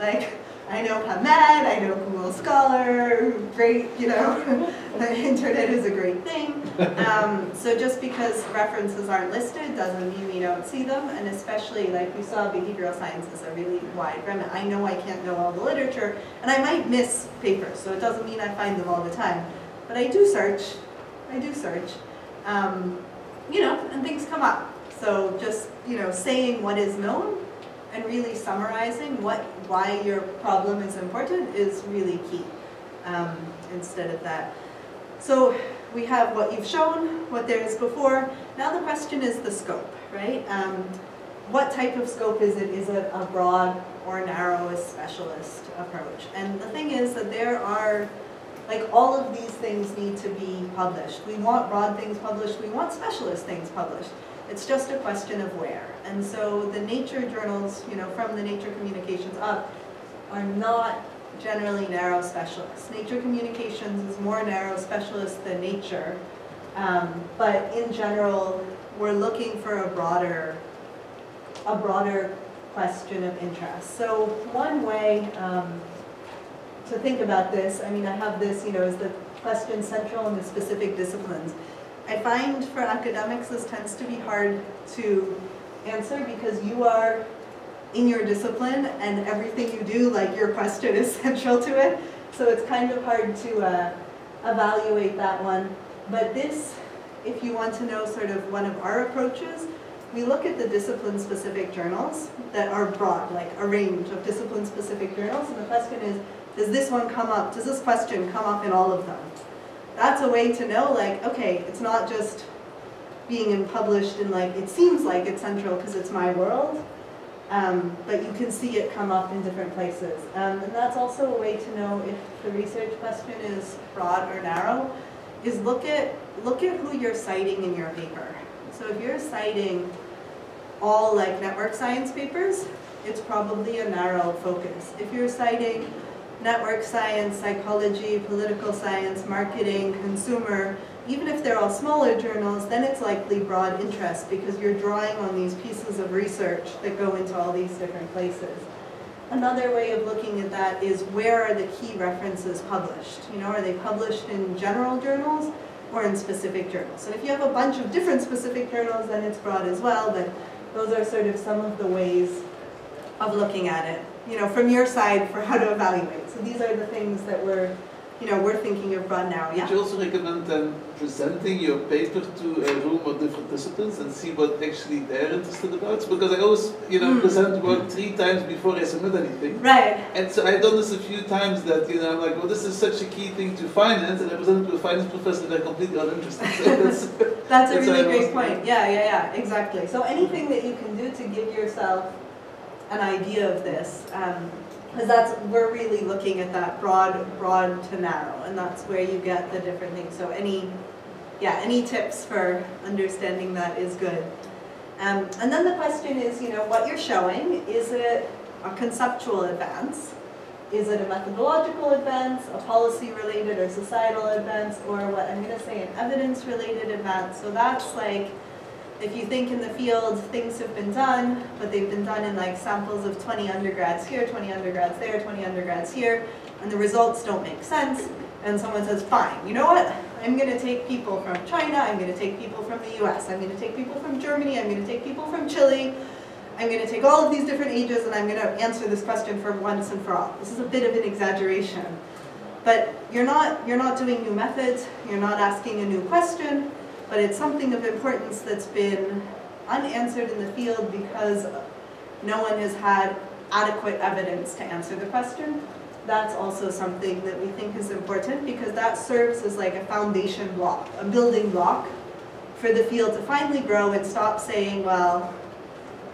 Like, I know PubMed, I know Google Scholar, great, you know, [laughs] the internet is a great thing. Um, so just because references aren't listed doesn't mean we don't see them, and especially like we saw behavioral science is a really wide remit. I know I can't know all the literature, and I might miss papers, so it doesn't mean I find them all the time. But I do search, I do search, um, you know, and things come up. So just, you know, saying what is known and really summarizing what, why your problem is important is really key um, instead of that. So we have what you've shown, what there is before. Now the question is the scope, right? Um, what type of scope is it? Is it a broad or narrow, a specialist approach? And the thing is that there are, like all of these things need to be published. We want broad things published, we want specialist things published. It's just a question of where. And so the nature journals, you know, from the Nature Communications up, are not generally narrow specialists. Nature Communications is more narrow specialist than Nature. Um, but in general, we're looking for a broader, a broader question of interest. So one way um, to think about this, I mean, I have this, you know, is the question central in the specific disciplines. I find for academics this tends to be hard to answer because you are in your discipline and everything you do, like your question is [laughs] central to it. So it's kind of hard to uh, evaluate that one. But this, if you want to know sort of one of our approaches, we look at the discipline-specific journals that are broad, like a range of discipline-specific journals, and the question is, does this one come up, does this question come up in all of them? that's a way to know like, okay, it's not just being published in like, it seems like it's central because it's my world, um, but you can see it come up in different places. Um, and that's also a way to know if the research question is broad or narrow, is look at, look at who you're citing in your paper. So if you're citing all like network science papers, it's probably a narrow focus. If you're citing network science, psychology, political science, marketing, consumer, even if they're all smaller journals, then it's likely broad interest because you're drawing on these pieces of research that go into all these different places. Another way of looking at that is where are the key references published? You know, are they published in general journals or in specific journals? And if you have a bunch of different specific journals, then it's broad as well, but those are sort of some of the ways of looking at it you know, from your side for how to evaluate. So these are the things that we're, you know, we're thinking of run now, yeah? Would you also recommend then presenting your paper to a room of different disciplines and see what actually they're interested about? Because I always, you know, mm. present work three times before I submit anything. Right. And so I've done this a few times that, you know, I'm like, well, this is such a key thing to finance, and I present to a finance professor they're completely uninterested. So [laughs] that's, that's a really great point. Yeah, yeah, yeah, exactly. So anything that you can do to give yourself an idea of this. Um, because that's we're really looking at that broad broad to narrow and that's where you get the different things. So any yeah any tips for understanding that is good. Um, and then the question is you know what you're showing is it a conceptual advance? Is it a methodological advance a policy related or societal advance or what I'm going to say an evidence related advance? So that's like if you think in the field, things have been done, but they've been done in like samples of 20 undergrads here, 20 undergrads there, 20 undergrads here, and the results don't make sense, and someone says, fine, you know what? I'm going to take people from China, I'm going to take people from the US, I'm going to take people from Germany, I'm going to take people from Chile, I'm going to take all of these different ages and I'm going to answer this question for once and for all. This is a bit of an exaggeration. But you're not, you're not doing new methods, you're not asking a new question, but it's something of importance that's been unanswered in the field because no one has had adequate evidence to answer the question. That's also something that we think is important because that serves as like a foundation block, a building block for the field to finally grow and stop saying, well,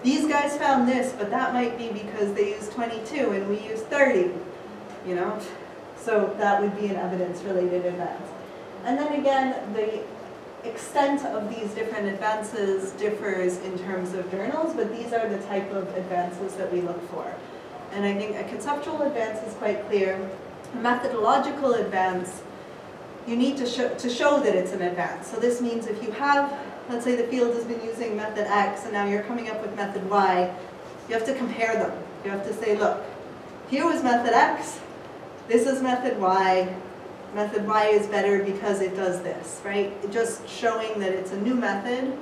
these guys found this, but that might be because they used 22 and we used 30, you know? So that would be an evidence-related event. And then again, the extent of these different advances differs in terms of journals, but these are the type of advances that we look for. And I think a conceptual advance is quite clear. A methodological advance you need to show, to show that it's an advance. So this means if you have, let's say the field has been using method X and now you're coming up with method Y, you have to compare them. You have to say, look, here was method X, this is method Y, method Y is better because it does this, right? Just showing that it's a new method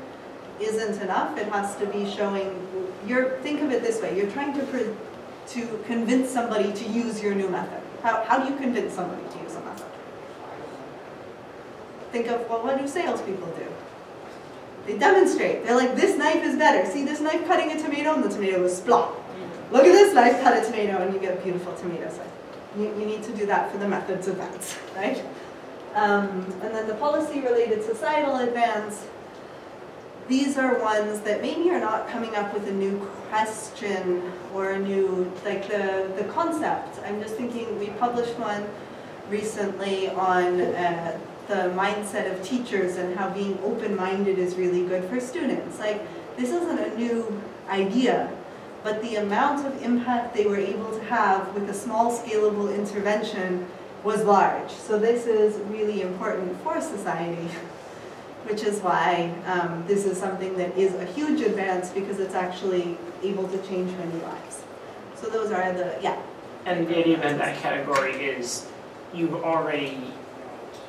isn't enough. It has to be showing, you're, think of it this way, you're trying to, to convince somebody to use your new method. How, how do you convince somebody to use a method? Think of, well, what do salespeople do? They demonstrate. They're like, this knife is better. See this knife cutting a tomato? And the tomato goes splop. Look at this knife cut a tomato and you get a beautiful tomato side. You, you need to do that for the methods advance, [laughs] right? Um, and then the policy-related societal advance, these are ones that maybe are not coming up with a new question or a new, like the, the concept. I'm just thinking, we published one recently on uh, the mindset of teachers and how being open-minded is really good for students. Like, this isn't a new idea, but the amount of impact they were able to have with a small scalable intervention was large. So this is really important for society, [laughs] which is why um, this is something that is a huge advance because it's actually able to change many lives. So those are the, yeah. And the of that category is you've already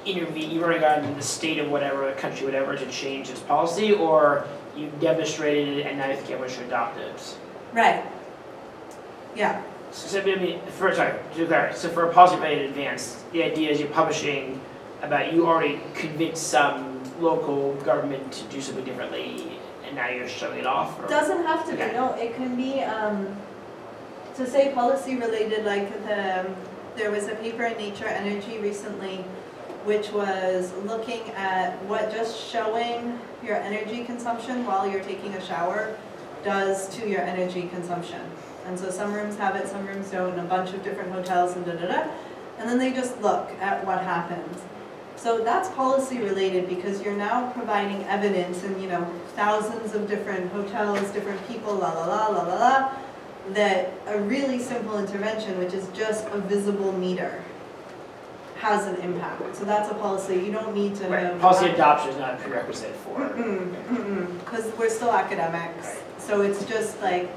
intervened, you've already gotten the state of whatever, country, whatever, to change its policy, or you've demonstrated it and now you think everyone should adopt it. Right. Yeah. So, so, I mean, for, sorry, to clarify, so for a policy related advance, the idea is you're publishing about you already convinced some local government to do something differently, and now you're showing it off? Or? Doesn't have to be, no, it can be, um, to say policy related, like the, there was a paper in Nature Energy recently which was looking at what just showing your energy consumption while you're taking a shower does to your energy consumption. And so some rooms have it, some rooms don't, and a bunch of different hotels and da-da-da. And then they just look at what happens. So that's policy related because you're now providing evidence in, you know, thousands of different hotels, different people, la la la, la la la, that a really simple intervention, which is just a visible meter, has an impact. So that's a policy. You don't need to Right, policy adoption is not a prerequisite for. Mm-hmm. Mm-hmm. Mm-hmm. Because we're still academics. So it's just like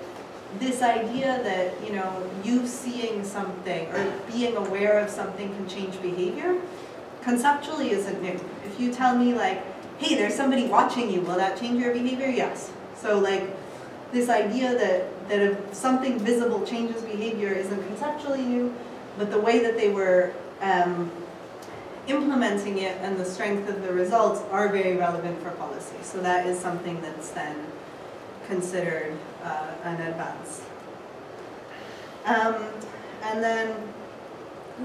this idea that, you know, you seeing something or being aware of something can change behavior, conceptually isn't new. If you tell me like, hey, there's somebody watching you, will that change your behavior? Yes. So like this idea that, that if something visible changes behavior isn't conceptually new, but the way that they were um, implementing it and the strength of the results are very relevant for policy. So that is something that's then considered uh, an advance. Um, and then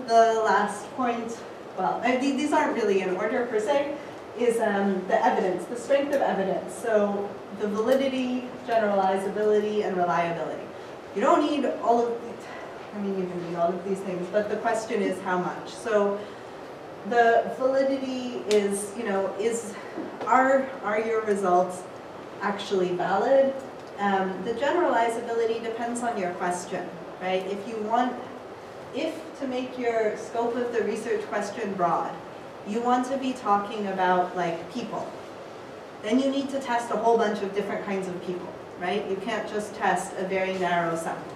the last point, well, the- these aren't really in order per se, is um, the evidence, the strength of evidence. So the validity, generalizability, and reliability. You don't need all of, I mean, you can need all of these things, but the question is how much. So the validity is, you know, is, are, are your results actually valid? Um, the generalizability depends on your question, right? If you want, if to make your scope of the research question broad, you want to be talking about like people, then you need to test a whole bunch of different kinds of people, right? You can't just test a very narrow sample.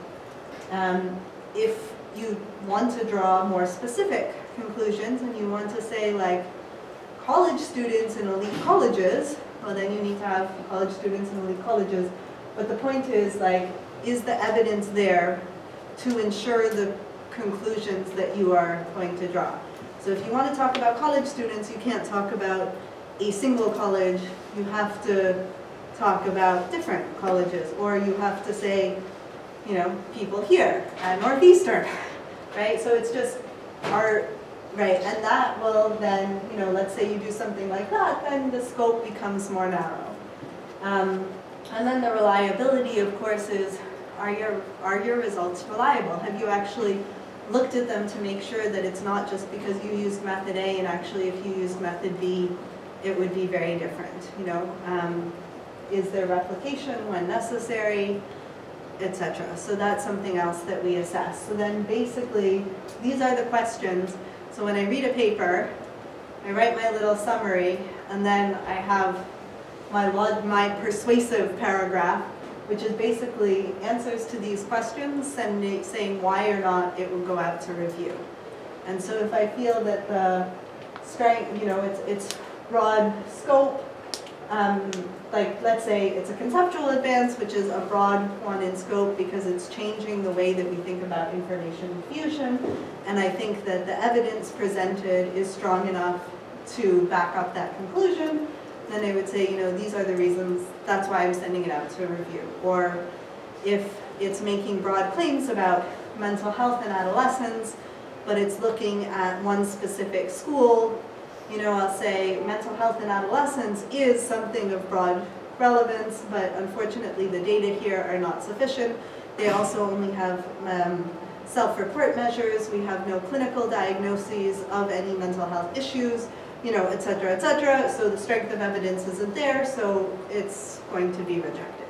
Um, if you want to draw more specific conclusions and you want to say like college students in elite colleges, well then you need to have college students in elite colleges. But the point is like, is the evidence there to ensure the conclusions that you are going to draw? So if you want to talk about college students, you can't talk about a single college. You have to talk about different colleges, or you have to say, you know, people here at Northeastern, [laughs] right? So it's just our, right, and that will then, you know, let's say you do something like that, then the scope becomes more narrow. Um, and then the reliability, of course, is are your, are your results reliable? Have you actually looked at them to make sure that it's not just because you used method A and actually if you used method B, it would be very different, you know? Um, is there replication when necessary, etc. So that's something else that we assess. So then basically, these are the questions. So when I read a paper, I write my little summary, and then I have my my persuasive paragraph, which is basically answers to these questions, sending, saying why or not it will go out to review. And so if I feel that the strength, you know, it's, it's broad scope, um, like, let's say it's a conceptual advance, which is a broad one in scope because it's changing the way that we think about information fusion. And I think that the evidence presented is strong enough to back up that conclusion. Then I would say, you know, these are the reasons, that's why I'm sending it out to review. Or if it's making broad claims about mental health in adolescents, but it's looking at one specific school you know, I'll say mental health in adolescents is something of broad relevance, but unfortunately the data here are not sufficient. They also only have um, self-report measures. We have no clinical diagnoses of any mental health issues, you know, et cetera, et cetera. So the strength of evidence isn't there, so it's going to be rejected.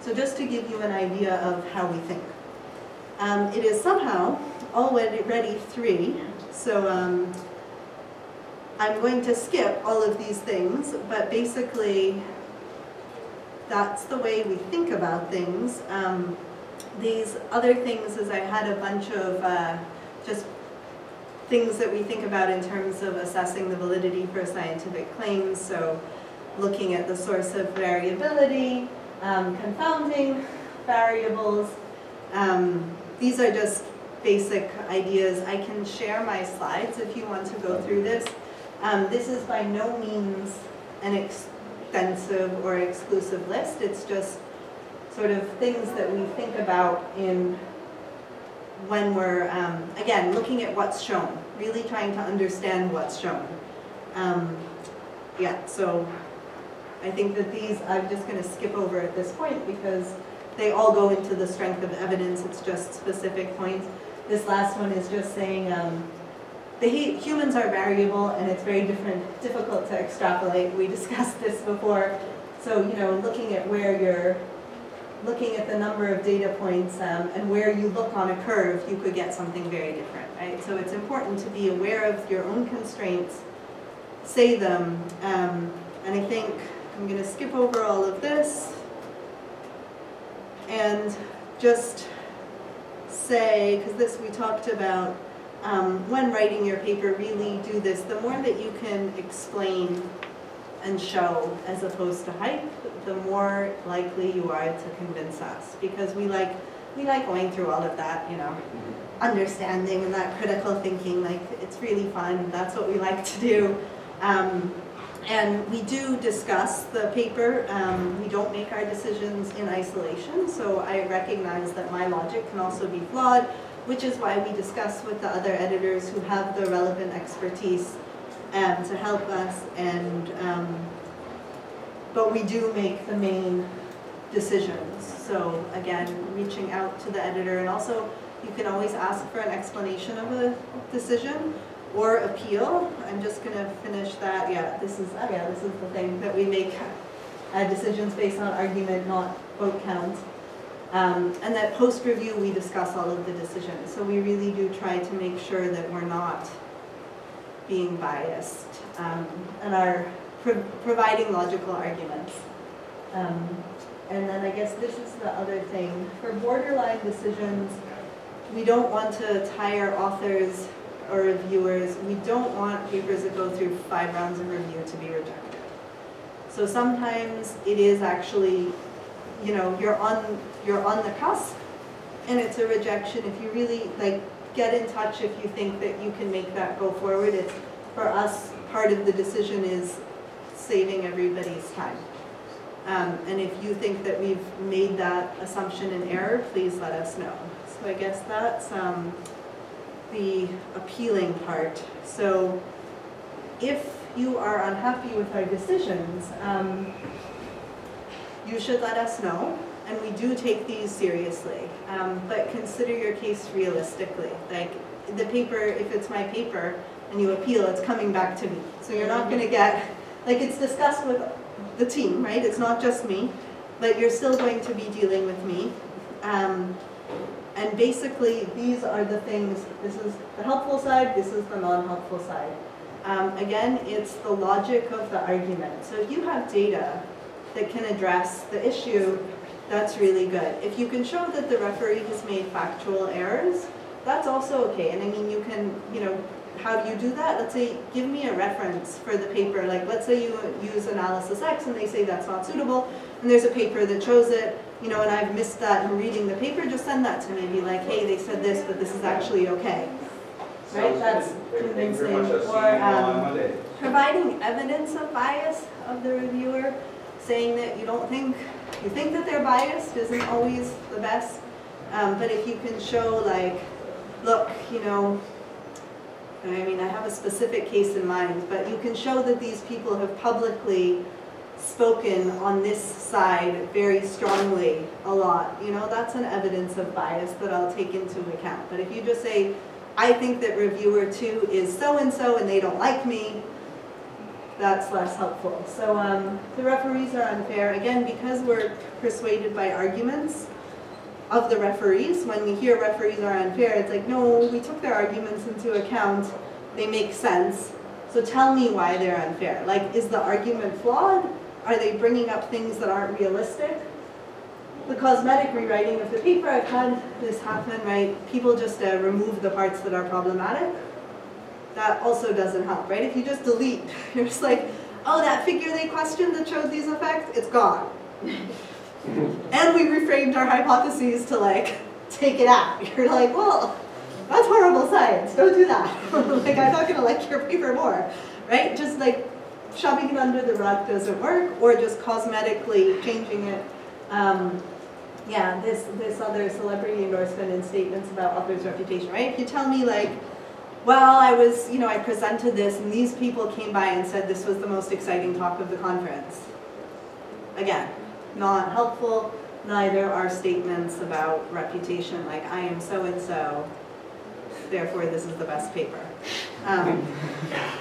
So just to give you an idea of how we think. Um, it is somehow already three, so um, I'm going to skip all of these things, but basically that's the way we think about things. Um, these other things is I had a bunch of uh, just things that we think about in terms of assessing the validity for scientific claims. So looking at the source of variability, um, confounding variables. Um, these are just basic ideas. I can share my slides if you want to go through this. Um, this is by no means an extensive or exclusive list. It's just sort of things that we think about in when we're, um, again, looking at what's shown, really trying to understand what's shown. Um, yeah, so I think that these, I'm just going to skip over at this point because they all go into the strength of evidence. It's just specific points. This last one is just saying, um, the humans are variable and it's very different, difficult to extrapolate. We discussed this before. So, you know, looking at where you're looking at the number of data points um, and where you look on a curve, you could get something very different, right? So it's important to be aware of your own constraints, say them, um, and I think I'm going to skip over all of this and just say, because this we talked about um, when writing your paper, really do this. The more that you can explain and show as opposed to hype, the more likely you are to convince us. Because we like, we like going through all of that, you know, understanding and that critical thinking, like it's really fun, that's what we like to do. Um, and we do discuss the paper. Um, we don't make our decisions in isolation, so I recognize that my logic can also be flawed which is why we discuss with the other editors who have the relevant expertise um, to help us. And um, but we do make the main decisions. So again, reaching out to the editor, and also you can always ask for an explanation of a decision or appeal. I'm just going to finish that. Yeah, this is oh yeah, this is the thing that we make uh, decisions based on argument, not vote count. Um, and that post-review, we discuss all of the decisions. So we really do try to make sure that we're not being biased um, and are pro providing logical arguments. Um, and then I guess this is the other thing. For borderline decisions, we don't want to tire authors or reviewers. We don't want papers that go through five rounds of review to be rejected. So sometimes it is actually you know, you're on, you're on the cusp and it's a rejection. If you really, like, get in touch if you think that you can make that go forward. It's, for us, part of the decision is saving everybody's time. Um, and if you think that we've made that assumption in error, please let us know. So I guess that's um, the appealing part. So if you are unhappy with our decisions, um, you should let us know, and we do take these seriously. Um, but consider your case realistically. Like the paper, if it's my paper and you appeal, it's coming back to me. So you're not going to get, like it's discussed with the team, right? It's not just me, but you're still going to be dealing with me. Um, and basically, these are the things, this is the helpful side, this is the non-helpful side. Um, again, it's the logic of the argument. So if you have data that can address the issue, that's really good. If you can show that the referee has made factual errors, that's also okay. And I mean, you can, you know, how do you do that? Let's say, give me a reference for the paper. Like, let's say you use analysis X and they say that's not suitable, and there's a paper that shows it, you know, and I've missed that in reading the paper, just send that to me. Be like, hey, they said this, but this is actually okay. Right? That's convincing. Or um, providing evidence of bias of the reviewer, saying that you don't think, you think that they're biased isn't always the best. Um, but if you can show like, look, you know, I mean, I have a specific case in mind, but you can show that these people have publicly spoken on this side very strongly a lot. You know, that's an evidence of bias that I'll take into account. But if you just say, I think that reviewer two is so-and-so and they don't like me, that's less helpful. So um, the referees are unfair. Again, because we're persuaded by arguments of the referees, when we hear referees are unfair, it's like, no, we took their arguments into account. They make sense. So tell me why they're unfair. Like, is the argument flawed? Are they bringing up things that aren't realistic? The cosmetic rewriting of the paper, I've had this happen, right? People just uh, remove the parts that are problematic. That also doesn't help, right? If you just delete, [laughs] you're just like, oh, that figure they questioned that showed these effects, it's gone. [laughs] and we reframed our hypotheses to like, take it out. [laughs] You're like, well, that's horrible science, don't do that. like, I'm not gonna like your paper more, right? Just like shoving it under the rug doesn't work, or just cosmetically changing it. Um, yeah, this, this other celebrity endorsement and statements about author's reputation, right? If you tell me like, well, I was, you know, I presented this and these people came by and said this was the most exciting talk of the conference. Again, not helpful, neither are statements about reputation like I am so-and-so, therefore this is the best paper. Um,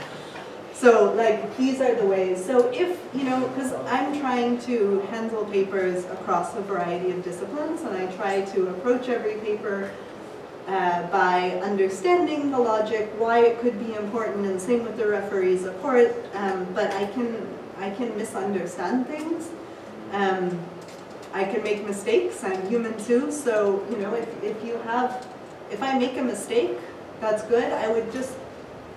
[laughs] so like these are the ways. So if, you know, because I'm trying to handle papers across a variety of disciplines and I try to approach every paper uh, by understanding the logic, why it could be important, and same with the referees of course, um, but I can, I can misunderstand things. Um, I can make mistakes, I'm human too, so, you know, if, if you have, if I make a mistake, that's good. I would just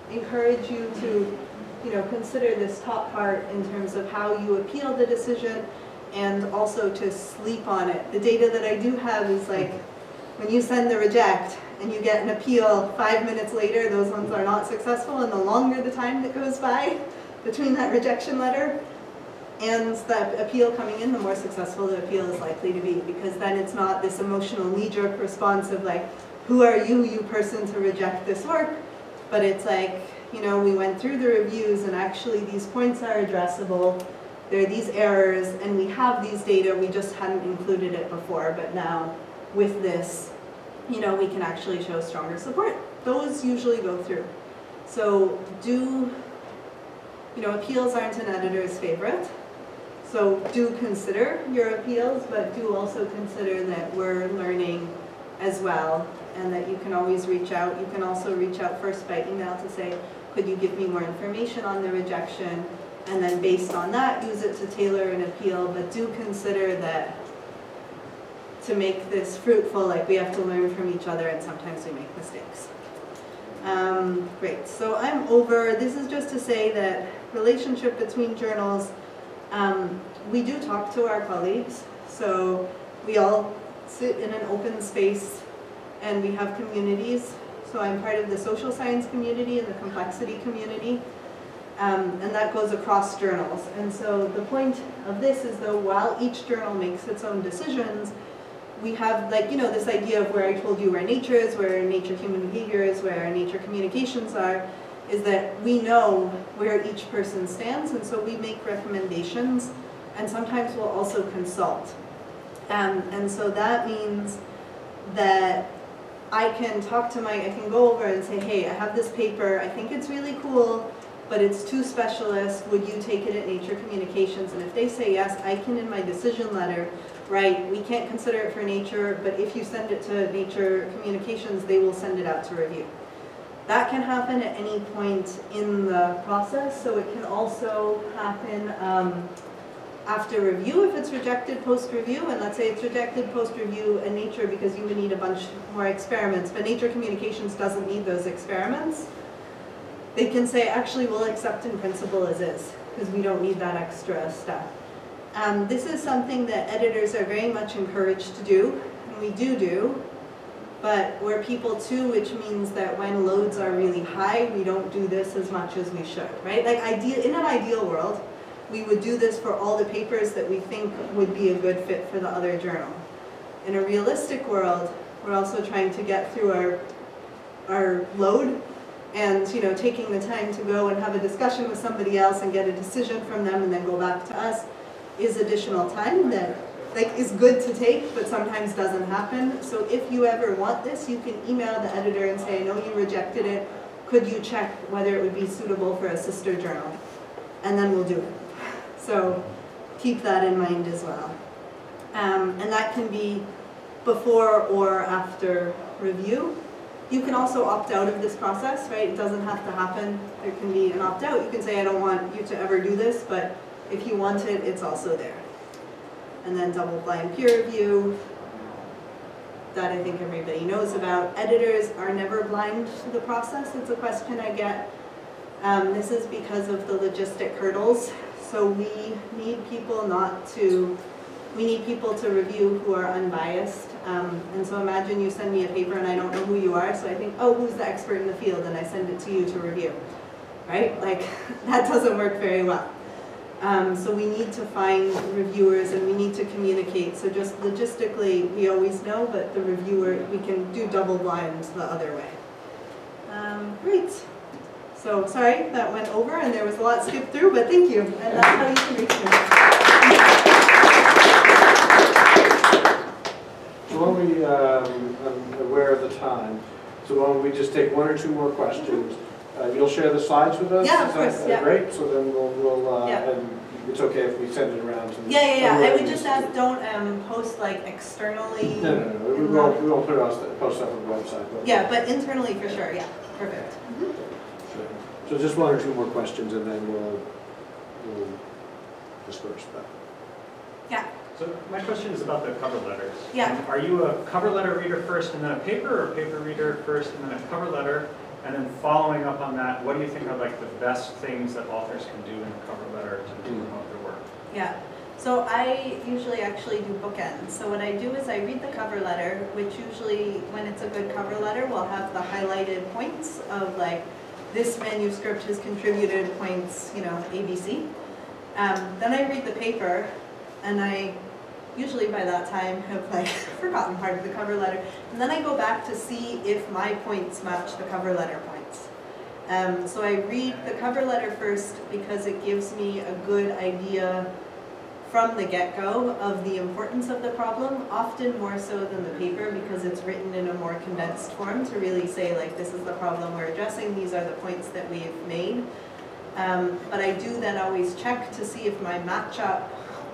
encourage you to you know, consider this top part in terms of how you appeal the decision and also to sleep on it. The data that I do have is like, when you send the reject and you get an appeal five minutes later, those ones are not successful, and the longer the time that goes by between that rejection letter and the appeal coming in, the more successful the appeal is likely to be, because then it's not this emotional knee-jerk response of like, who are you, you person, to reject this work, but it's like, you know, we went through the reviews and actually these points are addressable. There are these errors and we have these data, we just hadn't included it before, but now with this, you know, we can actually show stronger support. Those usually go through. So do, you know, appeals aren't an editor's favorite. So do consider your appeals, but do also consider that we're learning as well and that you can always reach out. You can also reach out first by email to say, could you give me more information on the rejection? And then based on that, use it to tailor an appeal, but do consider that to make this fruitful, like we have to learn from each other and sometimes we make mistakes. Um, great, so I'm over, this is just to say that relationship between journals, um, we do talk to our colleagues, so we all sit in an open space and we have communities so I'm part of the social science community and the complexity community. Um, and that goes across journals. And so the point of this is though while each journal makes its own decisions, we have like, you know, this idea of where I told you where nature is, where nature human behavior is, where nature communications are, is that we know where each person stands and so we make recommendations and sometimes we'll also consult. Um, and so that means that I can talk to my, I can go over and say, hey, I have this paper, I think it's really cool, but it's too specialist, would you take it at Nature Communications? And if they say yes, I can in my decision letter write, we can't consider it for Nature, but if you send it to Nature Communications, they will send it out to review. That can happen at any point in the process, so it can also happen um, after review if it's rejected post-review, and let's say it's rejected post-review in Nature because you would need a bunch more experiments, but Nature Communications doesn't need those experiments. They can say, actually, we'll accept in principle as is, because we don't need that extra step. Um, this is something that editors are very much encouraged to do, and we do do, but we're people too, which means that when loads are really high, we don't do this as much as we should, right? Like ideal, in an ideal world, we would do this for all the papers that we think would be a good fit for the other journal. In a realistic world, we're also trying to get through our, our load and you know taking the time to go and have a discussion with somebody else and get a decision from them and then go back to us is additional time that like is good to take but sometimes doesn't happen. So if you ever want this, you can email the editor and say, I know you rejected it, could you check whether it would be suitable for a sister journal? And then we'll do it. So keep that in mind as well. Um, and that can be before or after review. You can also opt out of this process, right? It doesn't have to happen. There can be an opt out. You can say, I don't want you to ever do this, but if you want it, it's also there. And then double blind peer review, that I think everybody knows about. Editors are never blind to the process. It's a question I get. Um, this is because of the logistic hurdles. So we need people not to, we need people to review who are unbiased. Um, and so imagine you send me a paper and I don't know who you are, so I think, oh, who's the expert in the field? And I send it to you to review, right? Like, [laughs] that doesn't work very well. Um, so we need to find reviewers and we need to communicate. So just logistically, we always know, but the reviewer, we can do double blind the other way. Um, great. So sorry that went over and there was a lot skipped through, but thank you. And that's how you can reach me. So we, um, I'm aware of the time, so why don't we just take one or two more questions? Uh, You'll share the slides with us? Yeah, of Is that, course, uh, yeah. Great, so then we'll, we'll, uh, Yeah. and it's okay if we send it around to. Yeah, yeah, yeah. I would just ask, don't um, post like externally. No, no, no, we won't, we won't put it on, post it on the website, but. Yeah, but internally for sure, yeah, perfect. So just one or two more questions and then we'll, we'll disperse that. Yeah. So my question is about the cover letters. Yeah. Are you a cover letter reader first and then a paper, or a paper reader first and then a cover letter? And then following up on that, what do you think are like the best things that authors can do in a cover letter to to Mm. promote their work? Yeah, so I usually actually do bookends. So what I do is I read the cover letter, which usually, when it's a good cover letter, will have the highlighted points of like, this manuscript has contributed points, you know, ABC. Um, then I read the paper, and I usually by that time have like [laughs] forgotten part of the cover letter. And then I go back to see if my points match the cover letter points. Um, so I read the cover letter first because it gives me a good idea from the get-go of the importance of the problem, often more so than the paper because it's written in a more condensed form to really say like this is the problem we're addressing, these are the points that we've made. Um, but I do then always check to see if my matchup,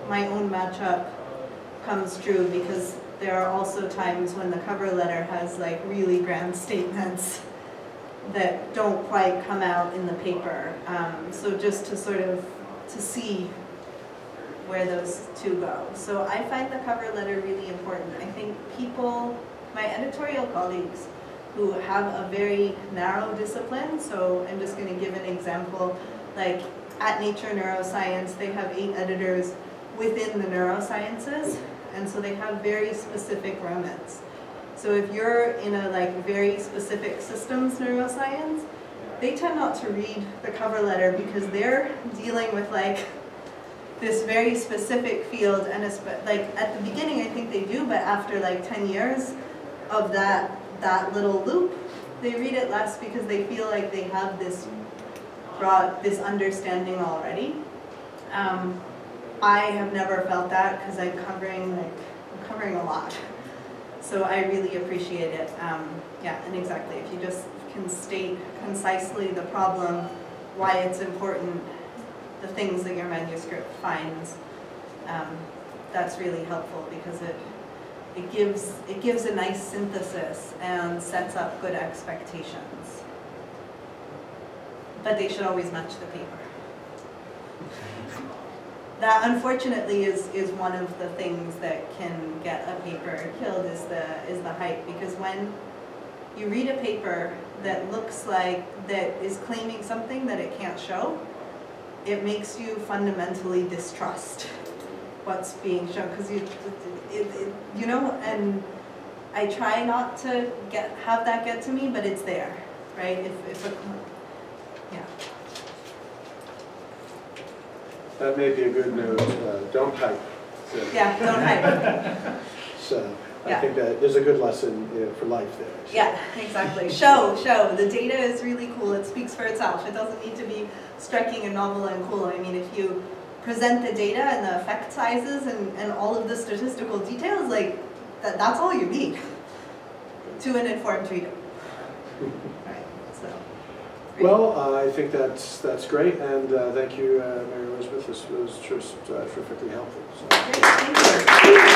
my own matchup comes true because there are also times when the cover letter has like really grand statements that don't quite come out in the paper. Um, so just to sort of, to see where those two go. So I find the cover letter really important. I think people, my editorial colleagues, who have a very narrow discipline, so I'm just going to give an example, like at Nature Neuroscience, they have eight editors within the neurosciences, and so they have very specific remits. So if you're in a like very specific systems neuroscience, they tend not to read the cover letter because they're dealing with like this very specific field and spe- like at the beginning I think they do, but after like 10 years of that that little loop, they read it less because they feel like they have this broad this understanding already. Um, I have never felt that because I'm covering like I'm covering a lot. So I really appreciate it. Um, yeah, and exactly, if you just can state concisely the problem, why it's important, the things that your manuscript finds, um, that's really helpful because it it gives it gives a nice synthesis and sets up good expectations. but they should always match the paper. [laughs] That unfortunately is, is one of the things that can get a paper killed is the, is the height. Because when you read a paper that looks like, that is claiming something that it can't show, it makes you fundamentally distrust what's being shown. Because you, it, it, you know, and I try not to get, have that get to me, but it's there, right? If, if a, yeah. That may be a good note, uh, don't hype. So- Yeah, don't hype. [laughs] So I Yeah. think that there's a good lesson you know, for life there. So- Yeah, exactly. Show, show. The data is really cool. It speaks for itself. It doesn't need to be striking and novel and cool. I mean, if you present the data and the effect sizes and, and all of the statistical details, like, that, that's all you need to an informed reader. [laughs] Well, uh, I think that's, that's great, and uh, thank you, uh, Mary Elizabeth, this was just uh, terrifically helpful. so. Great.